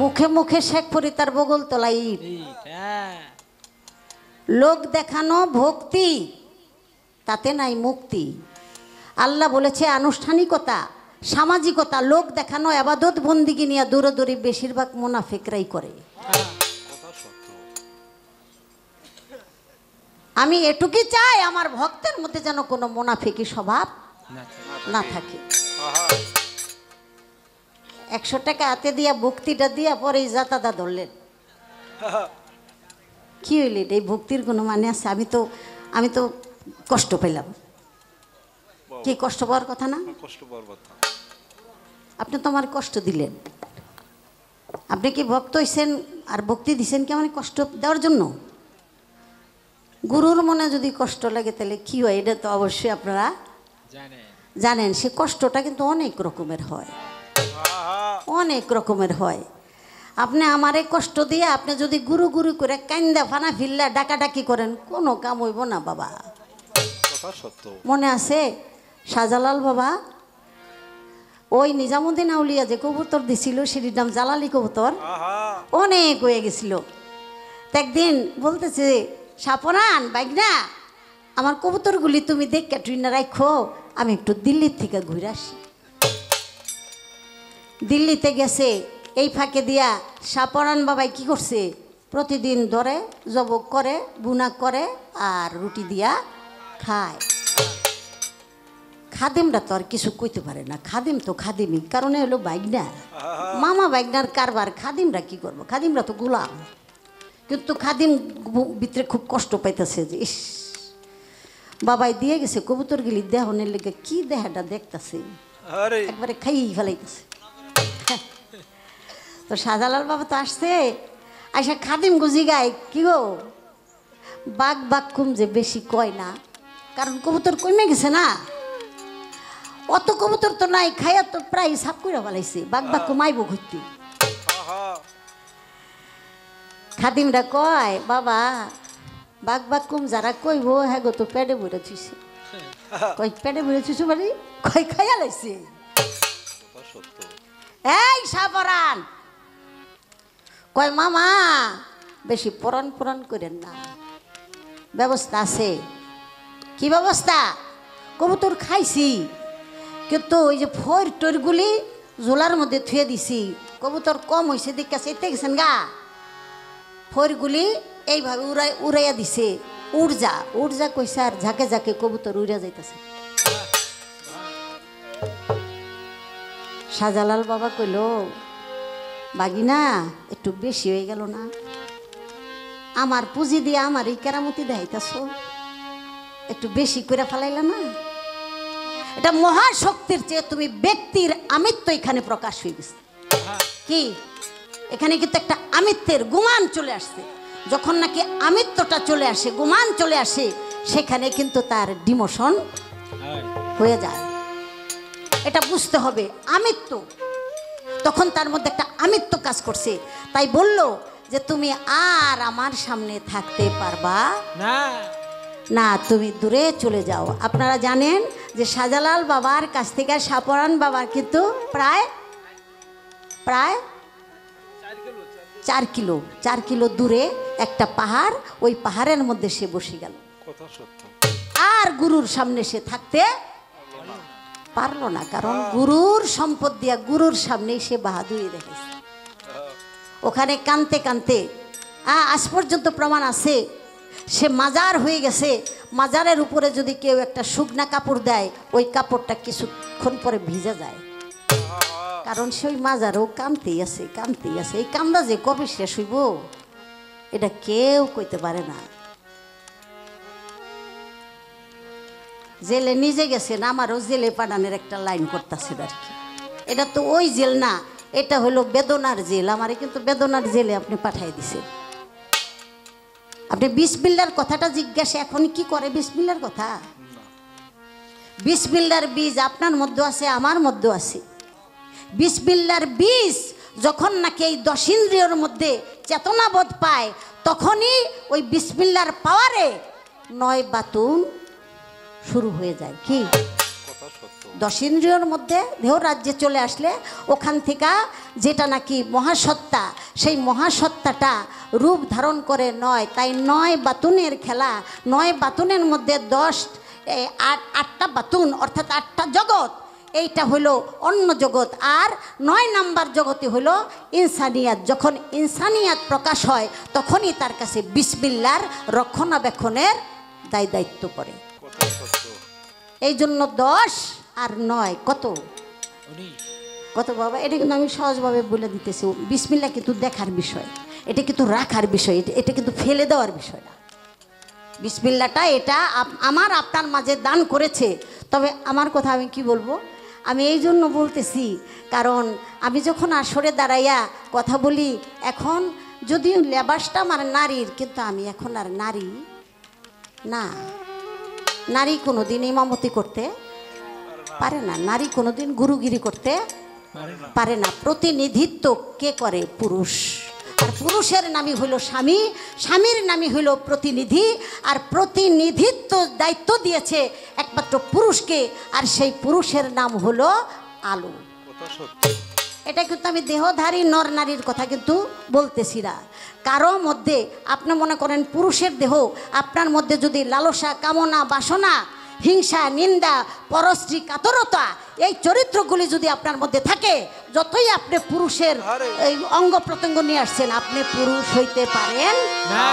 মুখে মুখে শেখ ফরি তার বগল তোলাই। লোক দেখানো ভক্তি, তাতে নাই মুক্তি। আল্লাহ বলেছে আনুষ্ঠানিকতা, সামাজিকতা, লোক দেখানো আবাদত বন্দিকে নিয়ে দূরে দূরে বেশিরভাগ মুনাফিকরাই করে। আমি এটুকুই চাই আমার ভক্তের মধ্যে যেন কোনো মুনাফিকি স্বভাব না থাকে। একশো টাকা হাতে দিয়া ভক্তিটা দিয়া পরে যাতাদা ধরলেন। কি হইলে এই ভক্তির কোনো মানে আছে? আমি তো আমি তো কষ্ট পেলাম। কি কষ্ট পাওয়ার কথা না? কষ্ট পাওয়ার কথা। আপনি তো আমার কষ্ট দিলেন। আপনি কি ভক্ত হইছেন আর ভক্তি দিছেন কি আমার কষ্ট দেওয়ার জন্য? গুরুর মনে যদি কষ্ট লাগে তাহলে কি হয়? এটা তো অবশ্যই আপনারা জানেন। জানেন সে কষ্টটা কিন্তু অনেক রকমের হয়। অনেক রকমের হয়। আপনি আমারে কষ্ট দিয়ে আপনি যদি গুরু গুরু করে কান্দা ফানা ফিল্লা ডাকাডাকি করেন কোনো কাম হইব না বাবা। মনে আছে? শাহজালাল বাবা ওই নিজামুদ্দিন আউলিয়া যে কবুতর দিছিল সেটির নাম জালালি কবুতর অনেক হয়ে গেছিল। একদিন বলতেছে সাপনান, বাইকনা। আমার কবুতরগুলি তুমি দেখে টুইনা রাখো আমি একটু দিল্লির থেকে ঘুরে আসি। দিল্লিতে গেছে, এই ফাঁকে দিয়া সাপরান বাবাই কি করছে? প্রতিদিন ধরে জবক করে, বুনা করে আর রুটি দিয়া খায়। খাদিমরা তো আর কিছু কইতে পারে না। খাদিম তো খাদিমই, কারণে হলো বাইগনা মামা বাইগনার কারবার, খাদিমরা কি করব? খাদিমরা তো গোলাম। কিন্তু খাদিম ভিতরে খুব কষ্ট পাইতেছে যে ইস বাবাই দিয়ে গেছে কবুতরগুলি দেহনের লেগে কি দেহাটা দেখতাছে? একবারে খাই ফেলাইতেছে। তো শাহজালাল বাবা তো আসছে। আইসা খাদিম গুজি গায় কি গো? বাঘ বাঘকুম যে বেশি কয় না কারণ কবুতর কমে গেছে না? অত কবুতর তো নাই খাইয়া তো প্রায় সাপ করে ফেলাইছে বাঘ বাঘ কমাইব ঘুরতে। খাদিমরা কয় বাবা বাঘ বাঘকুম যারা কইব হ্যাঁ গো তো পেটে ভরে থুইছে। কয় পেটে ভরে থুইছে মানে? কয় খাইয়া লাইছে। এই সাবরান কয় মামা বেশি পরাণ পরাণ করেন না। ব্যবস্থা আছে। কি ব্যবস্থা? কবুতর খাইছি। কিন্তু ওই যে ফোর টোরগুলি জোলার মধ্যে থুয়ে দিছি। কবুতর কম হয়েছে দেখে চেতে গেছেন গা? ফোরগুলি এইভাবে উড়াই উড়াইয়া দিছে। উড়জা উড়জা কইছে আর ঝাঁকে ঝাঁকে কবুতর উড়া যাইতেছে। শাহজালাল বাবা কইল, বাগিনা একটু বেশি হয়ে গেল না। আমার পুঁজি দিয়ে আমার এই কেরামতি দেখাইতেছ একটু বেশি করে ফেলাইলে না। এটা মহাশক্তির চেয়ে তুমি ব্যক্তির আমিত্ব এখানে প্রকাশ হয়ে গেছে। কি? এখানে কিন্তু একটা আমিত্বের গুমান চলে আসছে। যখন নাকি আমিত্বটা চলে আসে গুমান চলে আসে সেখানে কিন্তু তার ডিমোশন হয়ে যায়। এটা বুঝতে হবে আমিত্ব। তখন তার মধ্যে একটা আমিত্ব কাজ করছে। তাই বলল যে তুমি আর আমার সামনে থাকতে পারবা না। না তুমি দূরে চলে যাও। আপনারা জানেন যে শাহজালাল বাবার কাছ থেকে সাপরান বাবার কিন্তু প্রায় প্রায় চার কিলো চার কিলো দূরে একটা পাহাড় ওই পাহাড়ের মধ্যে সে বসে গেল। আর গুরুর সামনে সে থাকতে পারল না কারণ গুরুর সম্পদ দিয়া গুরুর সামনেই সে বাহাদুরি দেখেছে ওখানে কানতে কানতে আ, আজ পর্যন্ত প্রমাণ আছে। সে মাজার হয়ে গেছে। মাজারের উপরে যদি কেউ একটা শুকনা কাপড় দেয় ওই কাপড়টা কিছুক্ষণ পরে ভিজে যায়। কারণ সেই মাজারও কামতেই আছে কামতেই আছে। এই কামটা যে কবে শেষ হইব, এটা কেউ কইতে পারে না। জেলে নিজে গেছেন আমারও জেলে পাঠানোর একটা লাইন করতেছেন আর কি। এটা তো ওই জেল না, এটা হলো বেদনার জেল। আমারে কিন্তু বেদনার জেলে আপনি পাঠাই দিছেন। আপনি বিসমিল্লার কথাটা জিজ্ঞাসা, এখন কি করে বিসমিল্লার কথা? বিসমিল্লার বীজ আপনার মধ্যে আছে, আমার মধ্যে আছে। বিসমিল্লার বিষ যখন নাকি এই দশিন্দ্রিয়র মধ্যে চেতনাবোধ পায় তখনই ওই বিসমিল্লার পাওয়ারে নয় বাতুন শুরু হয়ে যায়। কি? কথা সত্য। দশিন্দ্রিয়র মধ্যে দেহ রাজ্যে চলে আসলে ওখান থেকে যেটা নাকি মহাসত্তা সেই মহাসত্তাটা রূপ ধারণ করে নয়। তাই নয় বাতুনের খেলা নয় বাতুনের মধ্যে দশ আট আটটা বাতুন অর্থাৎ আটটা জগৎ এইটা হলো অন্য জগৎ। আর নয় নাম্বার জগতে হলো ইনসানিয়াত। যখন ইনসানিয়াত প্রকাশ হয়, তখনই তার কাছে বিসমিল্লার রক্ষণাবেক্ষণের দায় দায়িত্ব পড়ে। এই জন্য দশ আর নয়, কত? কত বাবা? এটা কিন্তু আমি সহজভাবে বলে দিতেছি। বিসমিল্লা কিন্তু দেখার বিষয়। এটা কিন্তু রাখার বিষয়। এটা- কিন্তু ফেলে দেওয়ার বিষয় না। বিসমিল্লাটা এটা আমার আপনার মাঝে দান করেছে। তবে আমার কথা আমি কি বলব? আমি এই জন্য বলতেছি কারণ আমি যখন আসরে দাঁড়াইয়া কথা বলি এখন যদিও লেবাসটা আমার নারীর কিন্তু আমি এখন আর নারী না। নারী কোনো দিন ইমামতি করতে পারে না নারী কোনোদিন গুরুগিরি করতে পারে না। প্রতিনিধিত্ব কে করে? পুরুষ। আর পুরুষের নামই হলো স্বামী স্বামীর নামই হলো প্রতিনিধি আর প্রতিনিধিত্ব দায়িত্ব দিয়েছে একমাত্র পুরুষকে আর সেই পুরুষের নাম হলো আলো। এটা কিন্তু আমি দেহধারী নর নারীর কথা কিন্তু বলতেছি না। কারও মধ্যে আপনি মনে করেন পুরুষের দেহ আপনার মধ্যে যদি লালসা কামনা বাসনা হিংসা নিন্দা পরশ্রী কাতরতা এই চরিত্রগুলি যদি আপনার মধ্যে থাকে যতই আপনি পুরুষের এই অঙ্গ প্রত্যঙ্গ নিয়ে আসছেন আপনি পুরুষ হইতে পারেন না।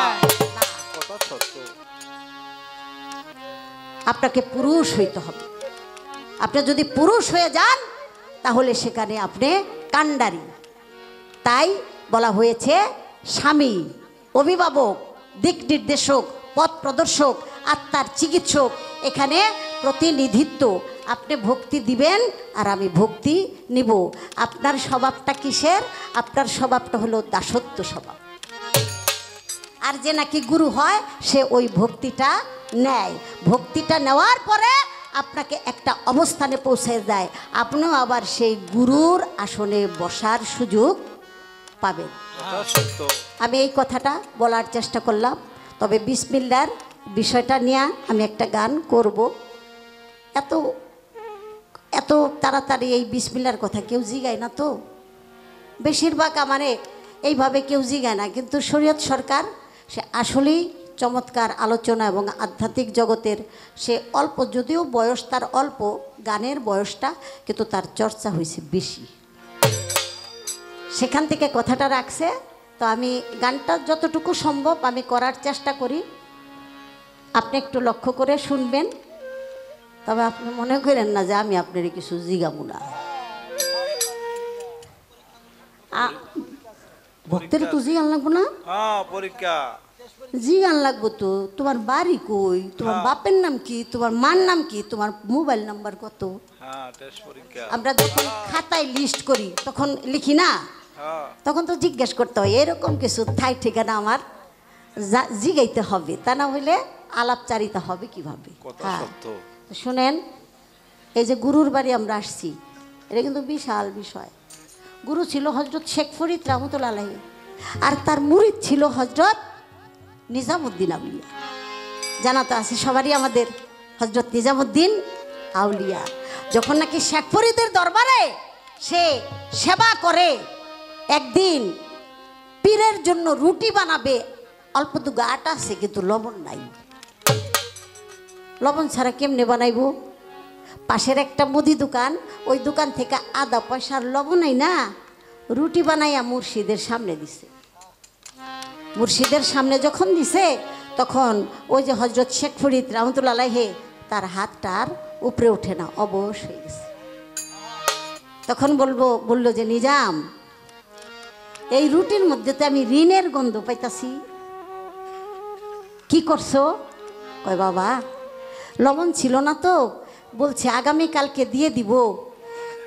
কথা সত্য। আপনাকে পুরুষ হইতে হবে। আপনি যদি পুরুষ হয়ে যান তাহলে সেখানে আপনি কাণ্ডারি। তাই বলা হয়েছে স্বামী অভিভাবক দিক নির্দেশক পথ প্রদর্শক আত্মার চিকিৎসক এখানে প্রতিনিধিত্ব। আপনি ভক্তি দিবেন আর আমি ভক্তি নিব। আপনার স্বভাবটা কিসের? আপনার স্বভাবটা হলো দাসত্ব স্বভাব। আর যে নাকি গুরু হয় সে ওই ভক্তিটা নেয়। ভক্তিটা নেওয়ার পরে আপনাকে একটা অবস্থানে পৌঁছে দেয়। আপনিও আবার সেই গুরুর আসনে বসার সুযোগ পাবেন। আমি এই কথাটা বলার চেষ্টা করলাম। তবে বিসমিল্লার বিষয়টা নিয়ে আমি একটা গান করব। এত তাড়াতাড়ি এই বিসমিল্লার কথা কেউ জিগায় না তো? বেশিরভাগ আমারে এইভাবে কেউ জিগায় না, কিন্তু শরীয়ত সরকার, সে আসলেই চমৎকার আলোচনা এবং আধ্যাত্মিক জগতের, সে অল্প, যদিও বয়স তার অল্প, গানের বয়সটা কিন্তু তার চর্চা হয়েছে বেশি। সেখান থেকে কথাটা রাখছে, তো আমি গানটা যতটুকু সম্ভব আমি করার চেষ্টা করি। আপনি একটু লক্ষ্য করে শুনবেন। তবে আপনি মনে করেন না যে আমি আপনার কিছু জিগাবো না। ভক্তের তো জিগান লাগবো না? হ্যাঁ পরীক্ষা। জিগান লাগবো তো। তোমার বাড়ি কই? তোমার বাপের নাম কি? তোমার মার নাম কি? তোমার মোবাইল নাম্বার কত? হ্যাঁ আমরা যখন খাতায় লিস্ট করি তখন লিখি না? হ্যাঁ। তখন তো জিজ্ঞেস করতে হয় এরকম কিছু ঠাই ঠিকানা আমার? জিগাইতে হবে। তা না হইলে আলাপচারিতা হবে কীভাবে? হ্যাঁ। শুনেন, এই যে গুরুর বাড়ি আমরা আসছি, এটা কিন্তু বিশাল বিষয়। গুরু ছিল হজরত শেখ ফরিদ রহমতুল্লা আলাহি আর তার মুরিদ ছিল হজরত নিজামুদ্দিন আউলিয়া। জানা তো আছে সবারই আমাদের হজরত নিজামুদ্দিন আউলিয়া। যখন নাকি শেখ ফরিদের দরবারে সে সেবা করে, একদিন পীরের জন্য রুটি বানাবে, অল্প দু আটা আছে, কিন্তু লবণ নাই। লবণ ছাড়া কেমনে বানাইবো? পাশের একটা মুদি দোকান, ওই দোকান থেকে আদা পয়সার লবণ নাই না, রুটি বানাইয়া মুর্শিদের সামনে দিছে। মুর্শিদের সামনে যখন দিছে, তখন ওই যে হজরত শেখ ফরিদ হে তার হাতটা আর উপরে ওঠে না, অবশ হয়ে গেছে। তখন বলব, বলল যে, নিজাম, এই রুটির মধ্যে তো আমি ঋণের গন্ধ পাইতাছি। কি করছ? কয়, বাবা লবণ ছিল না তো। বলছে আগামীকালকে দিয়ে দিব।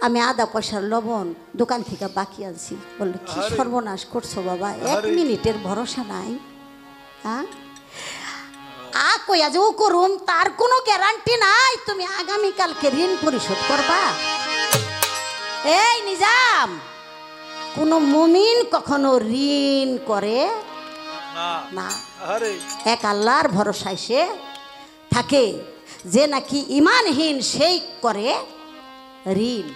আমি আদা পয়সার লবণ দোকান থেকে বাকি আনছি। বলল কি সর্বনাশ করছ বাবা এক মিনিটের ভরসা নাই। হ্যাঁ? আ কইয়া যে ও করুম তার কোনো গ্যারান্টি নাই তুমি আগামীকালকে ঋণ পরিশোধ করবা। এই নিজাম কোনো মুমিন কখনো ঋণ করে না। না। এক আল্লাহর ভরসায় সে থাকে। যে নাকি ইমানহীন সেই করে ঋণ।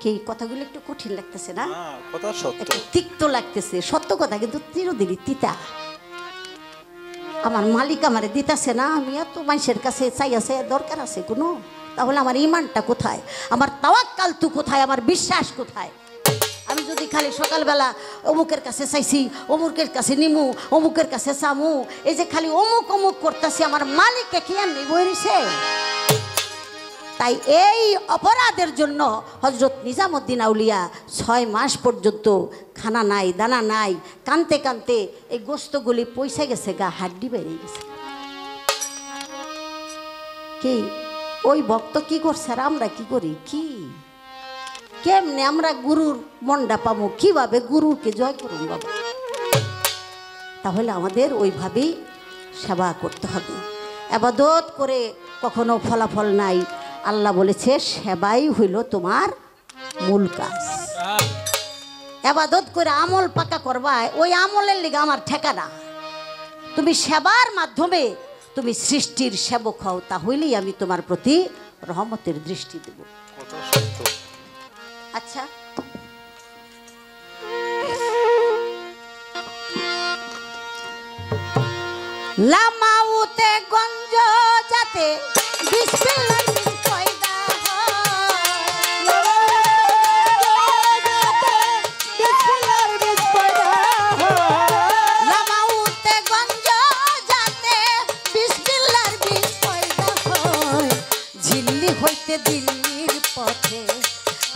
কি কথাগুলো একটু কঠিন লাগতেছে না? হ্যাঁ কথা সত্য। একটু তিক্ত লাগতেছে। সত্য কথা কিন্তু চিরদিনই তিতা। আমার মালিক আমার দিতেছে না আমি এত মানুষের কাছে চাই আছে দরকার আছে কোনো? তাহলে আমার ইমানটা কোথায়? আমার তাওয়াক্কাল তু কোথায়? আমার বিশ্বাস কোথায়? যদি খালি সকালবেলা অমুকের কাছে চাইছি, অমুকের কাছে নিমু, অমুকের কাছে চামু, এই যে খালি অমুক অমুক করতেছি, আমার মালিককে কি আর নিবই তাই এই অপরাধের জন্য হজরত নিজামুদ্দিন আউলিয়া ছয় মাস পর্যন্ত খানা নাই, দানা নাই, কানতে কানতে এই গোস্তগুলি পয়সা গেছে গা, হাড্ডি বেরিয়ে গেছে। কি? ওই ভক্ত কি করছে আর আমরা কি করি? কি? কেমনে আমরা গুরুর মন্ডা পাবো? কীভাবে গুরুকে জয় করুন বাবা? তাহলে আমাদের ওইভাবেই সেবা করতে হবে। আবাদত করে কখনো ফলাফল নাই। আল্লাহ বলেছে, সেবাই হইল তোমার মূল কাজ। আবাদত করে আমল পাকা করবা ওই আমলের লিগে আমার ঠেকানা। তুমি সেবার মাধ্যমে তুমি সৃষ্টির সেবক হও, তাহলেই আমি তোমার প্রতি রহমতের দৃষ্টি দেব। আচ্ছা। লামাউতে গঞ্জ যাতে বিসমিল্লাহ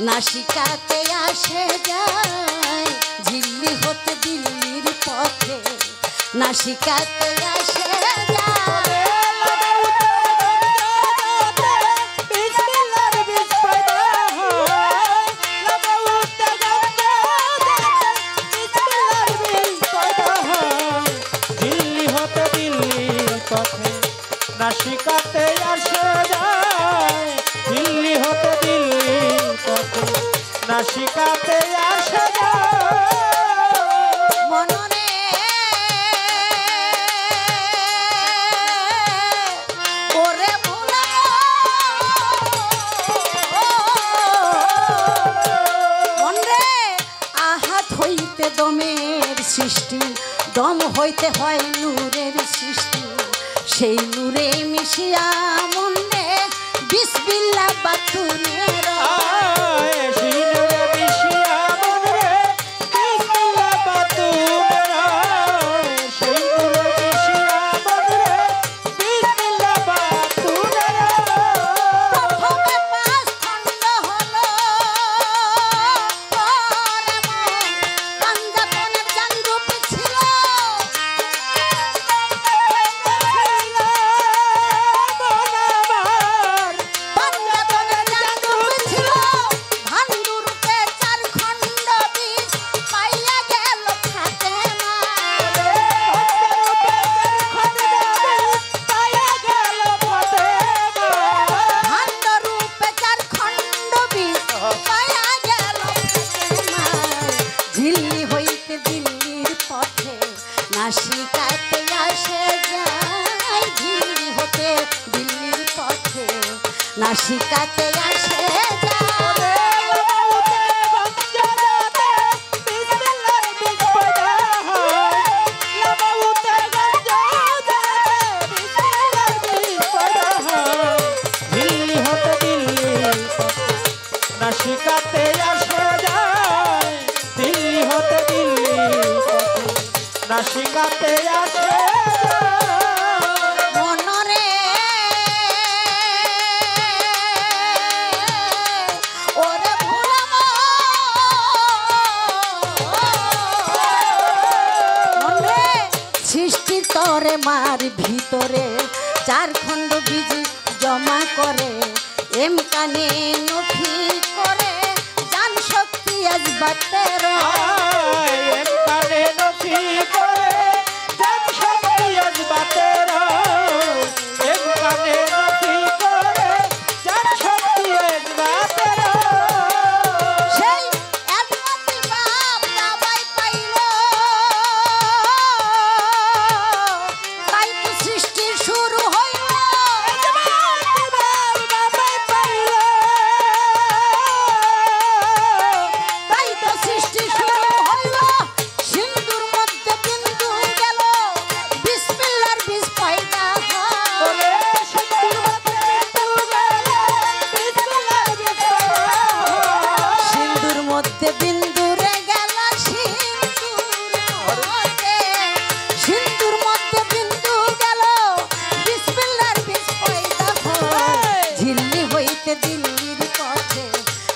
নাসিকাতে আসে যায় ঝিল্লি হতে দিল্লির পথে। নাসিকাতে আসে যায়। আহাত হইতে দমের সৃষ্টি দম হইতে হয় নূরের সৃষ্টি। সেই নূরে মিশিয়া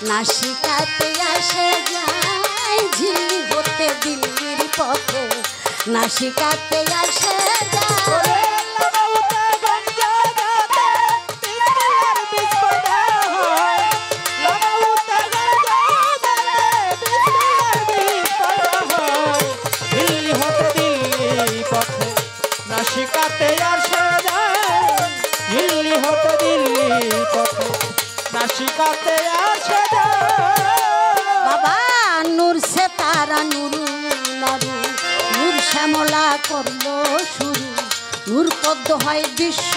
নাসিকাতে আসে যায়। ঝিল্লি হতে দিল্লির পথে নাসিকাতে আসে পদ্ম হয় বিশ্ব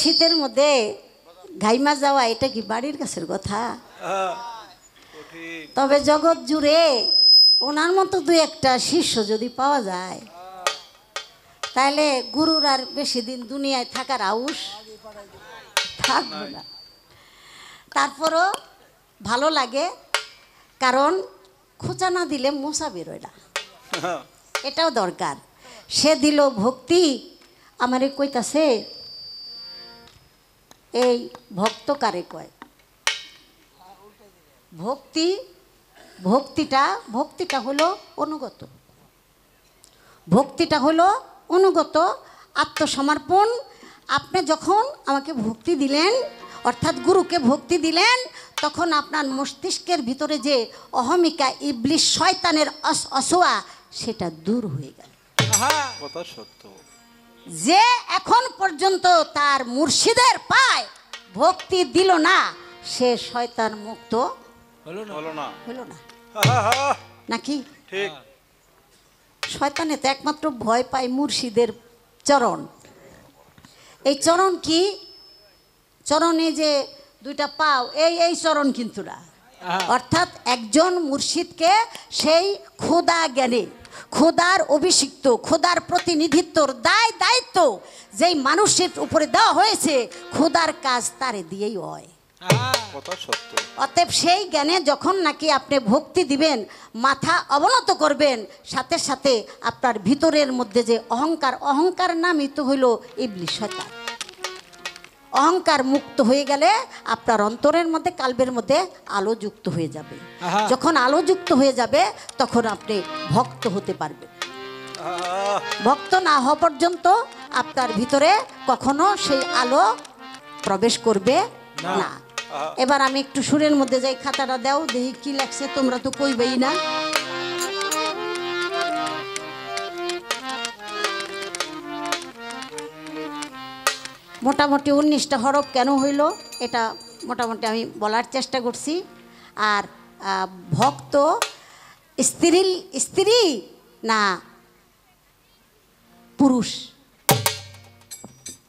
শীতের মধ্যে ঘাইমা যাওয়া, এটা কি বাড়ির কাছের কথা? তবে জগৎ জুড়ে ওনার মতো দু একটা শিষ্য যদি পাওয়া যায় তাহলে গুরুর আর বেশি দিন দুনিয়ায় থাকার আউস থাকবে না। তারপরও ভালো লাগে, কারণ খোঁচা না দিলে মশা বেরোয় না। এটাও দরকার। সে দিল ভক্তি, আমারে কইতাছে এই ভক্ত কারে কয়? ভক্তি ভক্তিটা ভক্তিটা হলো অনুগত। ভক্তিটা হলো অনুগত আত্মসমর্পণ। আপনি যখন আমাকে ভক্তি দিলেন অর্থাৎ গুরুকে ভক্তি দিলেন তখন আপনার মস্তিষ্কের ভিতরে যে অহমিকা ইবলিশ শয়তানের অস- অসোয়া সেটা দূর হয়ে গেল। কথা সত্য। যে এখন পর্যন্ত তার মুর্শিদের পায় ভক্তি দিল না সে শয়তান মুক্ত হলো না। হলো না। নাকি? ঠিক। শয়তানে তো একমাত্র ভয় পায় মুর্শিদের চরণ। এই চরণ কি? চরণে যে দুইটা পাও এই এই চরণ কিন্তু না। অর্থাৎ একজন মুর্শিদকে সেই খোদা জ্ঞানে খোদার অভিষিক্ত খোদার প্রতিনিধিত্বর দায় দায়িত্ব যেই মানুষের উপরে দেওয়া হয়েছে খোদার কাজ তারে দিয়েই হয়। অতএব সেই জ্ঞানে যখন নাকি আপনি ভক্তি দিবেন মাথা অবনত করবেন সাথে সাথে আপনার ভিতরের মধ্যে যে অহংকার অহংকার নামই তো হইল ইবলিশ শয়তান। অহংকার মুক্ত হয়ে গেলে আপনার অন্তরের মধ্যে কালবের মধ্যে আলো যুক্ত হয়ে যাবে। যখন আলো যুক্ত হয়ে যাবে তখন আপনি ভক্ত হতে পারবেন। ভক্ত না হওয়া পর্যন্ত আপনার ভিতরে কখনো সেই আলো প্রবেশ করবে না। না। এবার আমি একটু সুরের মধ্যে যাই খাতাটা দাও দেখি কি লাগছে তোমরা তো কইবেই না। মোটামুটি উনিশটা হরফ কেন হইল এটা মোটামুটি আমি বলার চেষ্টা করছি। আর ভক্ত স্ত্রী স্ত্রী না পুরুষ?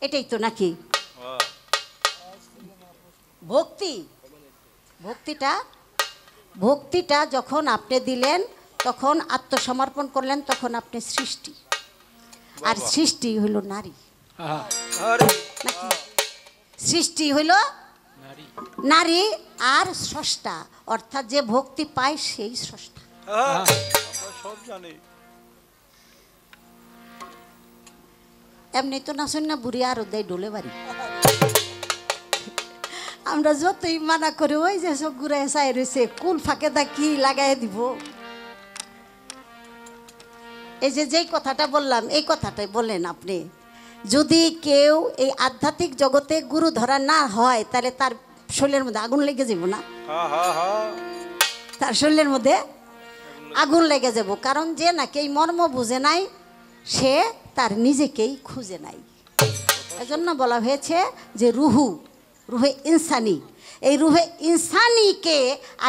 এটাই তো নাকি? ভক্তি। ভক্তিটা ভক্তিটা যখন আপনি দিলেন তখন আত্মসমর্পণ করলেন তখন আপনি সৃষ্টি। আর সৃষ্টি হইল নারী। নাকি? সৃষ্টি হইল নারী। নারী আর স্রষ্টা। অর্থাৎ যে ভক্তি পায় সেই স্রষ্টা। জানি। এমনি তো না শুন না বুড়ি আরও দেয় ডোলে বাড়ি। আমরা যতই মানা করে ওই যে সব ঘুরে চাই রয়েছে কোন ফাঁকে দা কি লাগাই দিব? এই যে যেই কথাটা বললাম এই কথাটাই বললেন আপনি। যদি কেউ এই আধ্যাত্মিক জগতে গুরু ধরা না হয় তাহলে তার শরীরের মধ্যে আগুন লেগে যাব না। তার শরীরের মধ্যে আগুন লেগে যাব। কারণ যে নাকি এই মর্ম বুঝে নাই সে তার নিজেকেই খুঁজে নাই। এজন্য বলা হয়েছে যে রুহু রুহে ইনসানি। এই রুহে ইনসানিকে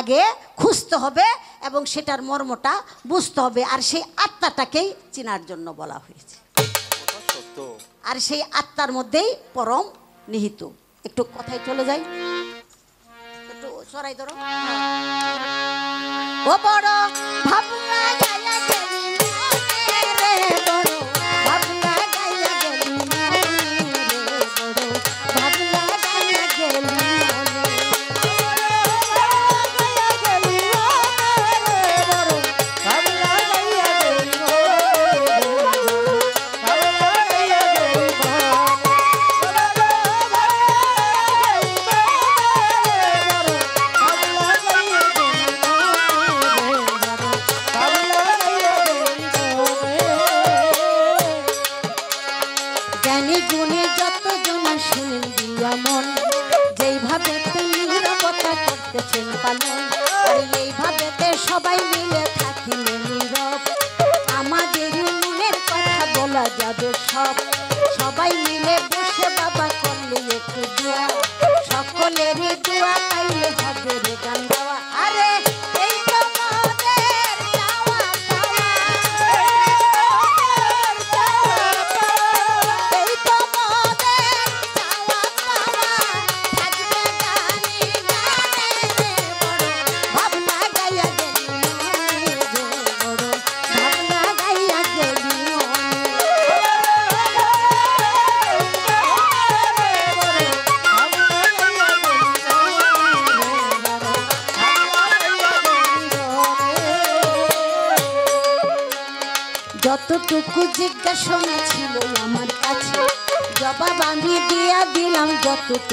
আগে খুঁজতে হবে এবং সেটার মর্মটা বুঝতে হবে আর সেই আত্মাটাকেই চেনার জন্য বলা হয়েছে। আর সেই আত্মার মধ্যেই পরম নিহিত। একটু কথায় চলে যাই। একটু সরাই ধরো। ও বড় ভাবনা সবাই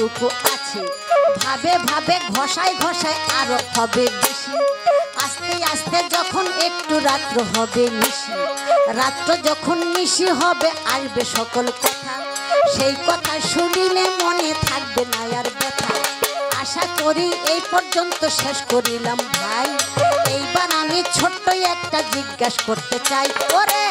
যতটুকু আছে। ভাবে ভাবে ঘষায় ঘষায় আরও হবে বেশি। আস্তে আস্তে যখন একটু রাত্র হবে নিশি, রাত্র যখন নিশি হবে আসবে সকল কথা। সেই কথা শুনিলে মনে থাকবে না আর ব্যথা। আশা করি এই পর্যন্ত শেষ করিলাম ভাই। এইবার আমি ছোট্ট একটা জিজ্ঞাসা করতে চাই, ওরে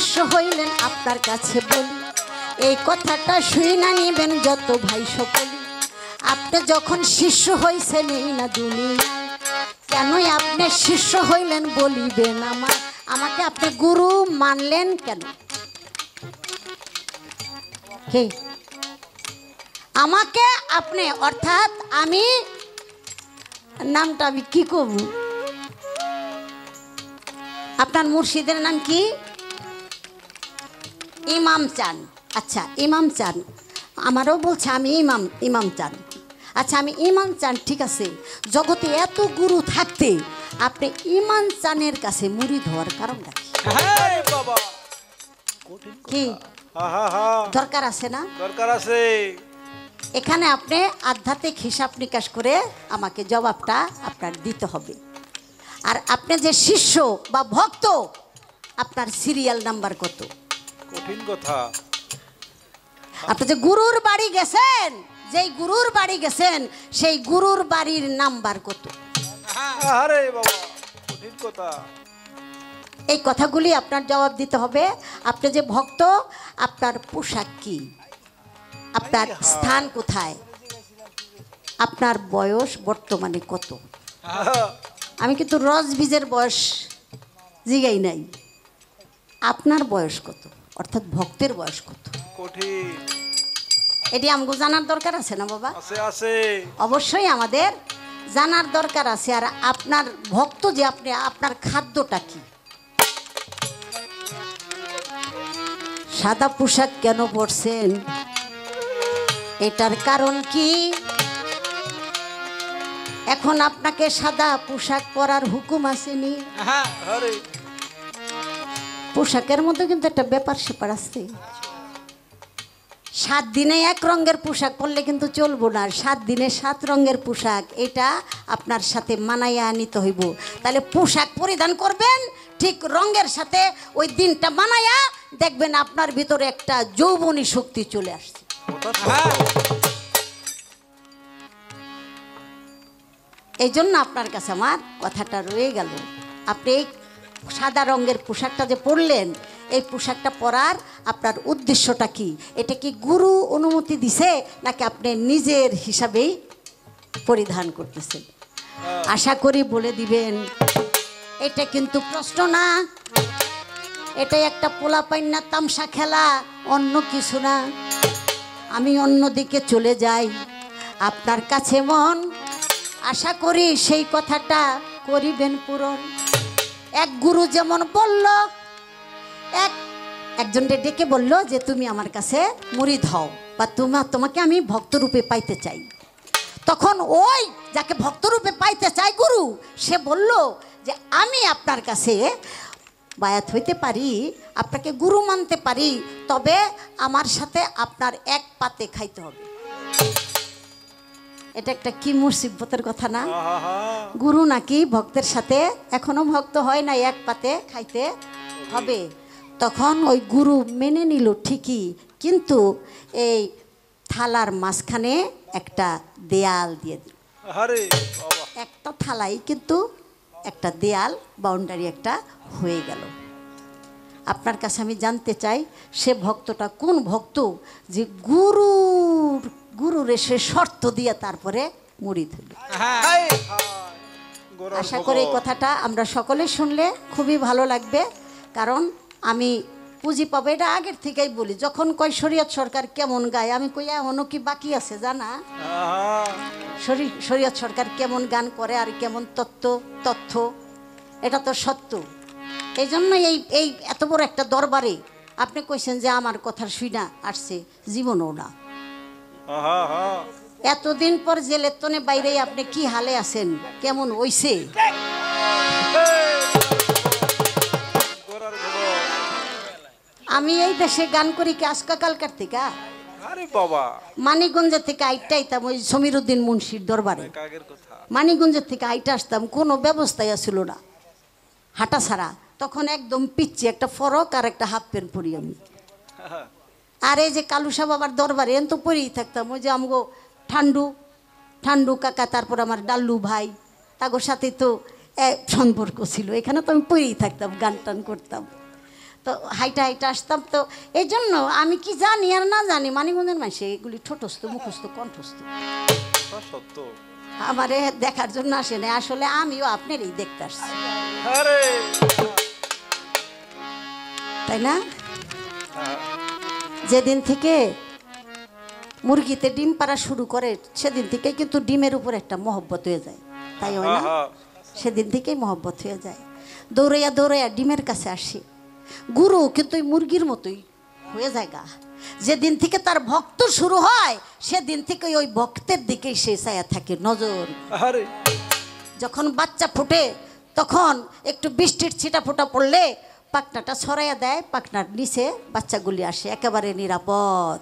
শিষ্য হইলেন আপনার কাছে বলি। এই কথাটা শুই না নিবেন যত ভাই সকলি। আপনি যখন শিষ্য হইছেন এই না দুনিয়ায়। কেনই আপনি শিষ্য হইলেন বলিবেন আমার? আমাকে আপনি গুরু মানলেন কেন? কে আমাকে আপনি, অর্থাৎ আমি, নামটা আমি কি করব? আপনার মুর্শিদের নাম কি? ইমাম চান। আচ্ছা ইমাম চান। আমারও বলছে আমি ইমাম ইমাম চান। আচ্ছা আমি ইমাম চান ঠিক আছে। জগতে এত গুরু থাকতে আপনি ইমাম চানের কাছে মুড়ি ধোয়ার কারণটা কি? দরকার আছে না? দরকার আছে। এখানে আপনি আধ্যাত্মিক হিসাব নিকাশ করে আমাকে জবাবটা আপনার দিতে হবে। আর আপনি যে শিষ্য বা ভক্ত আপনার সিরিয়াল নাম্বার কত? কঠিন কথা। আপনি যে গুরুর বাড়ি গেছেন যেই গুরুর বাড়ি গেছেন সেই গুরুর বাড়ির নাম্বার কত? আরে বাবা কঠিন কথা। এই কথাগুলি আপনার জবাব দিতে হবে। আপনি যে ভক্ত আপনার পোশাক কি? আপনার স্থান কোথায়? আপনার বয়স বর্তমানে কত? আমি কিন্তু রসবীজের বয়স জিগাই নাই। আপনার বয়স কত? অর্থাৎ ভক্তের বয়স কত? কঠিন। এটি আমগো জানার দরকার আছে না বাবা? আছে আছে। অবশ্যই আমাদের জানার দরকার আছে। আর আপনার ভক্ত যে আপনি আপনার খাদ্যটা কি? সাদা পোশাক কেন পরছেন? এটার কারণ কি? এখন আপনাকে সাদা পোশাক পরার হুকুম আসেনি? আরে পোশাকের মধ্যে কিন্তু একটা ব্যাপার স্যাপার আছে। সাত দিনে এক রঙের পোশাক পরলে কিন্তু চলবো না সাত দিনে সাত রঙের পোশাক, এটা আপনার সাথে মানাইয়া নিতে হইব। তাহলে পোশাক পরিধান করবেন, ঠিক রঙের সাথে ওই দিনটা মানাইয়া দেখবেন আপনার ভিতরে একটা যৌবনী শক্তি চলে আসছে। এই জন্য আপনার কাছে আমার কথাটা রয়ে গেল। আপনি সাদা রঙের পোশাকটা যে পরলেন এই পোশাকটা পরার আপনার উদ্দেশ্যটা কি? এটা কি গুরু অনুমতি দিছে নাকি আপনি নিজের হিসাবেই পরিধান করতেছেন? আশা করি বলে দিবেন। এটা কিন্তু প্রশ্ন না। এটা একটা পোলাপাইন্না তামসা খেলা অন্য কিছু না। আমি অন্যদিকে চলে যাই। আপনার কাছে মন। আশা করি সেই কথাটা করিবেন পূরণ। এক গুরু যেমন বলল, এক, একজনকে ডেকে বলল যে, তুমি আমার কাছে মুড়িদ হও বা তোমা, তোমাকে আমি ভক্তরূপে পাইতে চাই। তখন ওই যাকে ভক্তরূপে পাইতে চাই গুরু, সে বলল যে, আমি আপনার কাছে বায়াত হইতে পারি, আপনাকে গুরু মানতে পারি, তবে আমার সাথে আপনার এক পাতে খাইতে হবে। এটা একটা কি মুসিবতের কথা না? গুরু নাকি ভক্তের সাথে এখনও ভক্ত হয় না এক পাতে খাইতে হবে। তখন ওই গুরু মেনে নিল ঠিকই কিন্তু এই থালার মাঝখানে একটা দেয়াল দিয়ে দিল। একটা থালাই কিন্তু একটা দেয়াল বাউন্ডারি একটা হয়ে গেল। আপনার কাছে আমি জানতে চাই সে ভক্তটা কোন ভক্ত যে গুরুর গুরুর সে শর্ত দিয়ে তারপরে মুড়ি ধরল। হ্যাঁ। আশা করি এই কথাটা আমরা সকলে শুনলে খুবই ভালো লাগবে কারণ আমি পুঁজি পাবো এটা আগের থেকেই বলি যখন কয় শরীয়ত সরকার কেমন গায় আমি কই এখনও কি বাকি আছে জানা? শরী- শরীয়ত সরকার কেমন গান করে আর কেমন তত্ত্ব তথ্য এটা তো সত্য। এই জন্য এই এই এত বড় একটা দরবারে আপনি কইছেন যে আমার কথা শুইনা আসছে জীবনও না। এতদিন পর জেলের তনে বাইরে আপনি কি হালে আছেন? কেমন হইছে? আমি এই দেশে গান করি কি আজকা কালকার থেকে? আরে বাবা। মানিকগঞ্জের থেকে আইটা আইতাম ওই সমীর উদ্দিন মুন্সির দরবারে। মানিকগঞ্জের থেকে আইটা আসতাম কোনো ব্যবস্থাই ছিল না। হাঁটা ছাড়া। তখন একদম পিচ্ছি একটা ফরক আর একটা হাফ প্যান্ট পরি আমি। আর এই যে কালুসা বাবার দরবারে এন তো পরেই থাকতাম। ওই যে আমগো ঠান্ডু ঠান্ডু কাকা তারপর আমার ডাল্লু ভাই তাগোর সাথে তো এক সম্পর্ক ছিল। এখানে তো আমি পরেই থাকতাম গান টান করতাম। তো হাইটা হাইটা আসতাম। তো এই জন্য আমি কি জানি আর না জানি মানিকগঞ্জের মাসে এগুলি ঠোঁটস্থ মুখস্থ কণ্ঠস্থ। আমারে দেখার জন্য আসে না আসলে আমিও আপনারই দেখতে আসছি। তাই না? আহা, যেদিন থেকে মুরগিতে ডিম পাড়া শুরু করে সেদিন থেকে কিন্তু ডিমের উপর একটা মহব্বত হয়ে যায়। তাই হয় না? সেদিন থেকেই মহব্বত হয়ে যায়। দৌড়াইয়া দৌড়াইয়া ডিমের কাছে আসে। গুরু কিন্তু ওই মুরগির মতোই হয়ে যায় গা। যেদিন থেকে তার ভক্ত শুরু হয় সেদিন থেকে ওই ভক্তের দিকেই সে ছায়া থাকে নজর। যখন বাচ্চা ফুটে তখন একটু বৃষ্টির ছিটা ফোটা পড়লে পাকনাটা ছড়াইয়া দেয় পাকনার নিচে বাচ্চাগুলি আসে একেবারে নিরাপদ।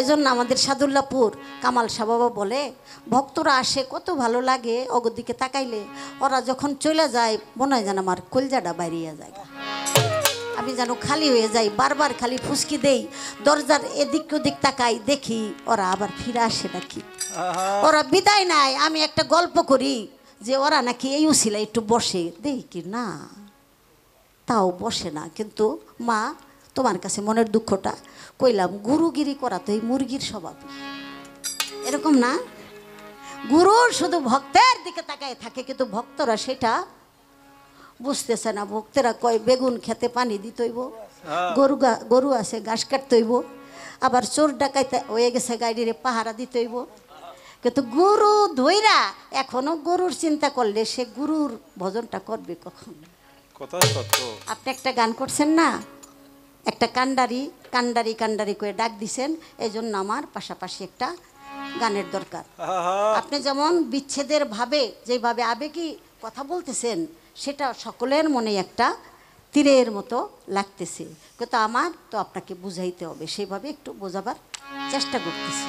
এজন্য আমাদের সাদুল্লাপুর কামাল শাহ বাবা বলে ভক্তরা আসে কত ভালো লাগে অগর দিকে তাকাইলে। ওরা যখন চলে যায় মনে হয় যেন আমার কলজাটা বাইরিয়ে যায়। আমি যেন খালি হয়ে যাই বারবার খালি ফুসকি দেই দরজার এদিক ওদিক তাকাই দেখি ওরা আবার ফিরে আসে নাকি। ওরা বিদায় নাই আমি একটা গল্প করি যে ওরা নাকি এই উসিলা একটু বসে দেখি কি না। তাও বসে না। কিন্তু মা তোমার কাছে মনের দুঃখটা কইলাম গুরুগিরি করা তো এই মুরগির স্বভাব। এরকম না? গুরুর শুধু ভক্তের দিকে তাকায় থাকে কিন্তু ভক্তরা সেটা বুঝতেছে না। ভক্তেরা কয় বেগুন খেতে পানি দিতইব গরু গা গরু আছে ঘাস কাটতইব আবার চোর ডাকাইতে হয়ে গেছে গাড়িরে পাহারা দিতইব। কিন্তু গুরু ধইরা এখনও গরুর চিন্তা করলে সে গুরুর ভজনটা করবে কখন? কথা সত্য। আপনি একটা গান করছেন না? একটা কান্ডারি কান্ডারি কান্ডারি করে ডাক দিছেন এই জন্য আমার পাশাপাশি একটা গানের দরকার। আপনি যেমন বিচ্ছেদের ভাবে যেভাবে আবেগী কথা বলতেছেন সেটা সকলের মনে একটা তীরের মতো লাগতেছে। কিন্তু আমার তো আপনাকে বুঝাইতে হবে সেইভাবে একটু বোঝাবার চেষ্টা করতেছি।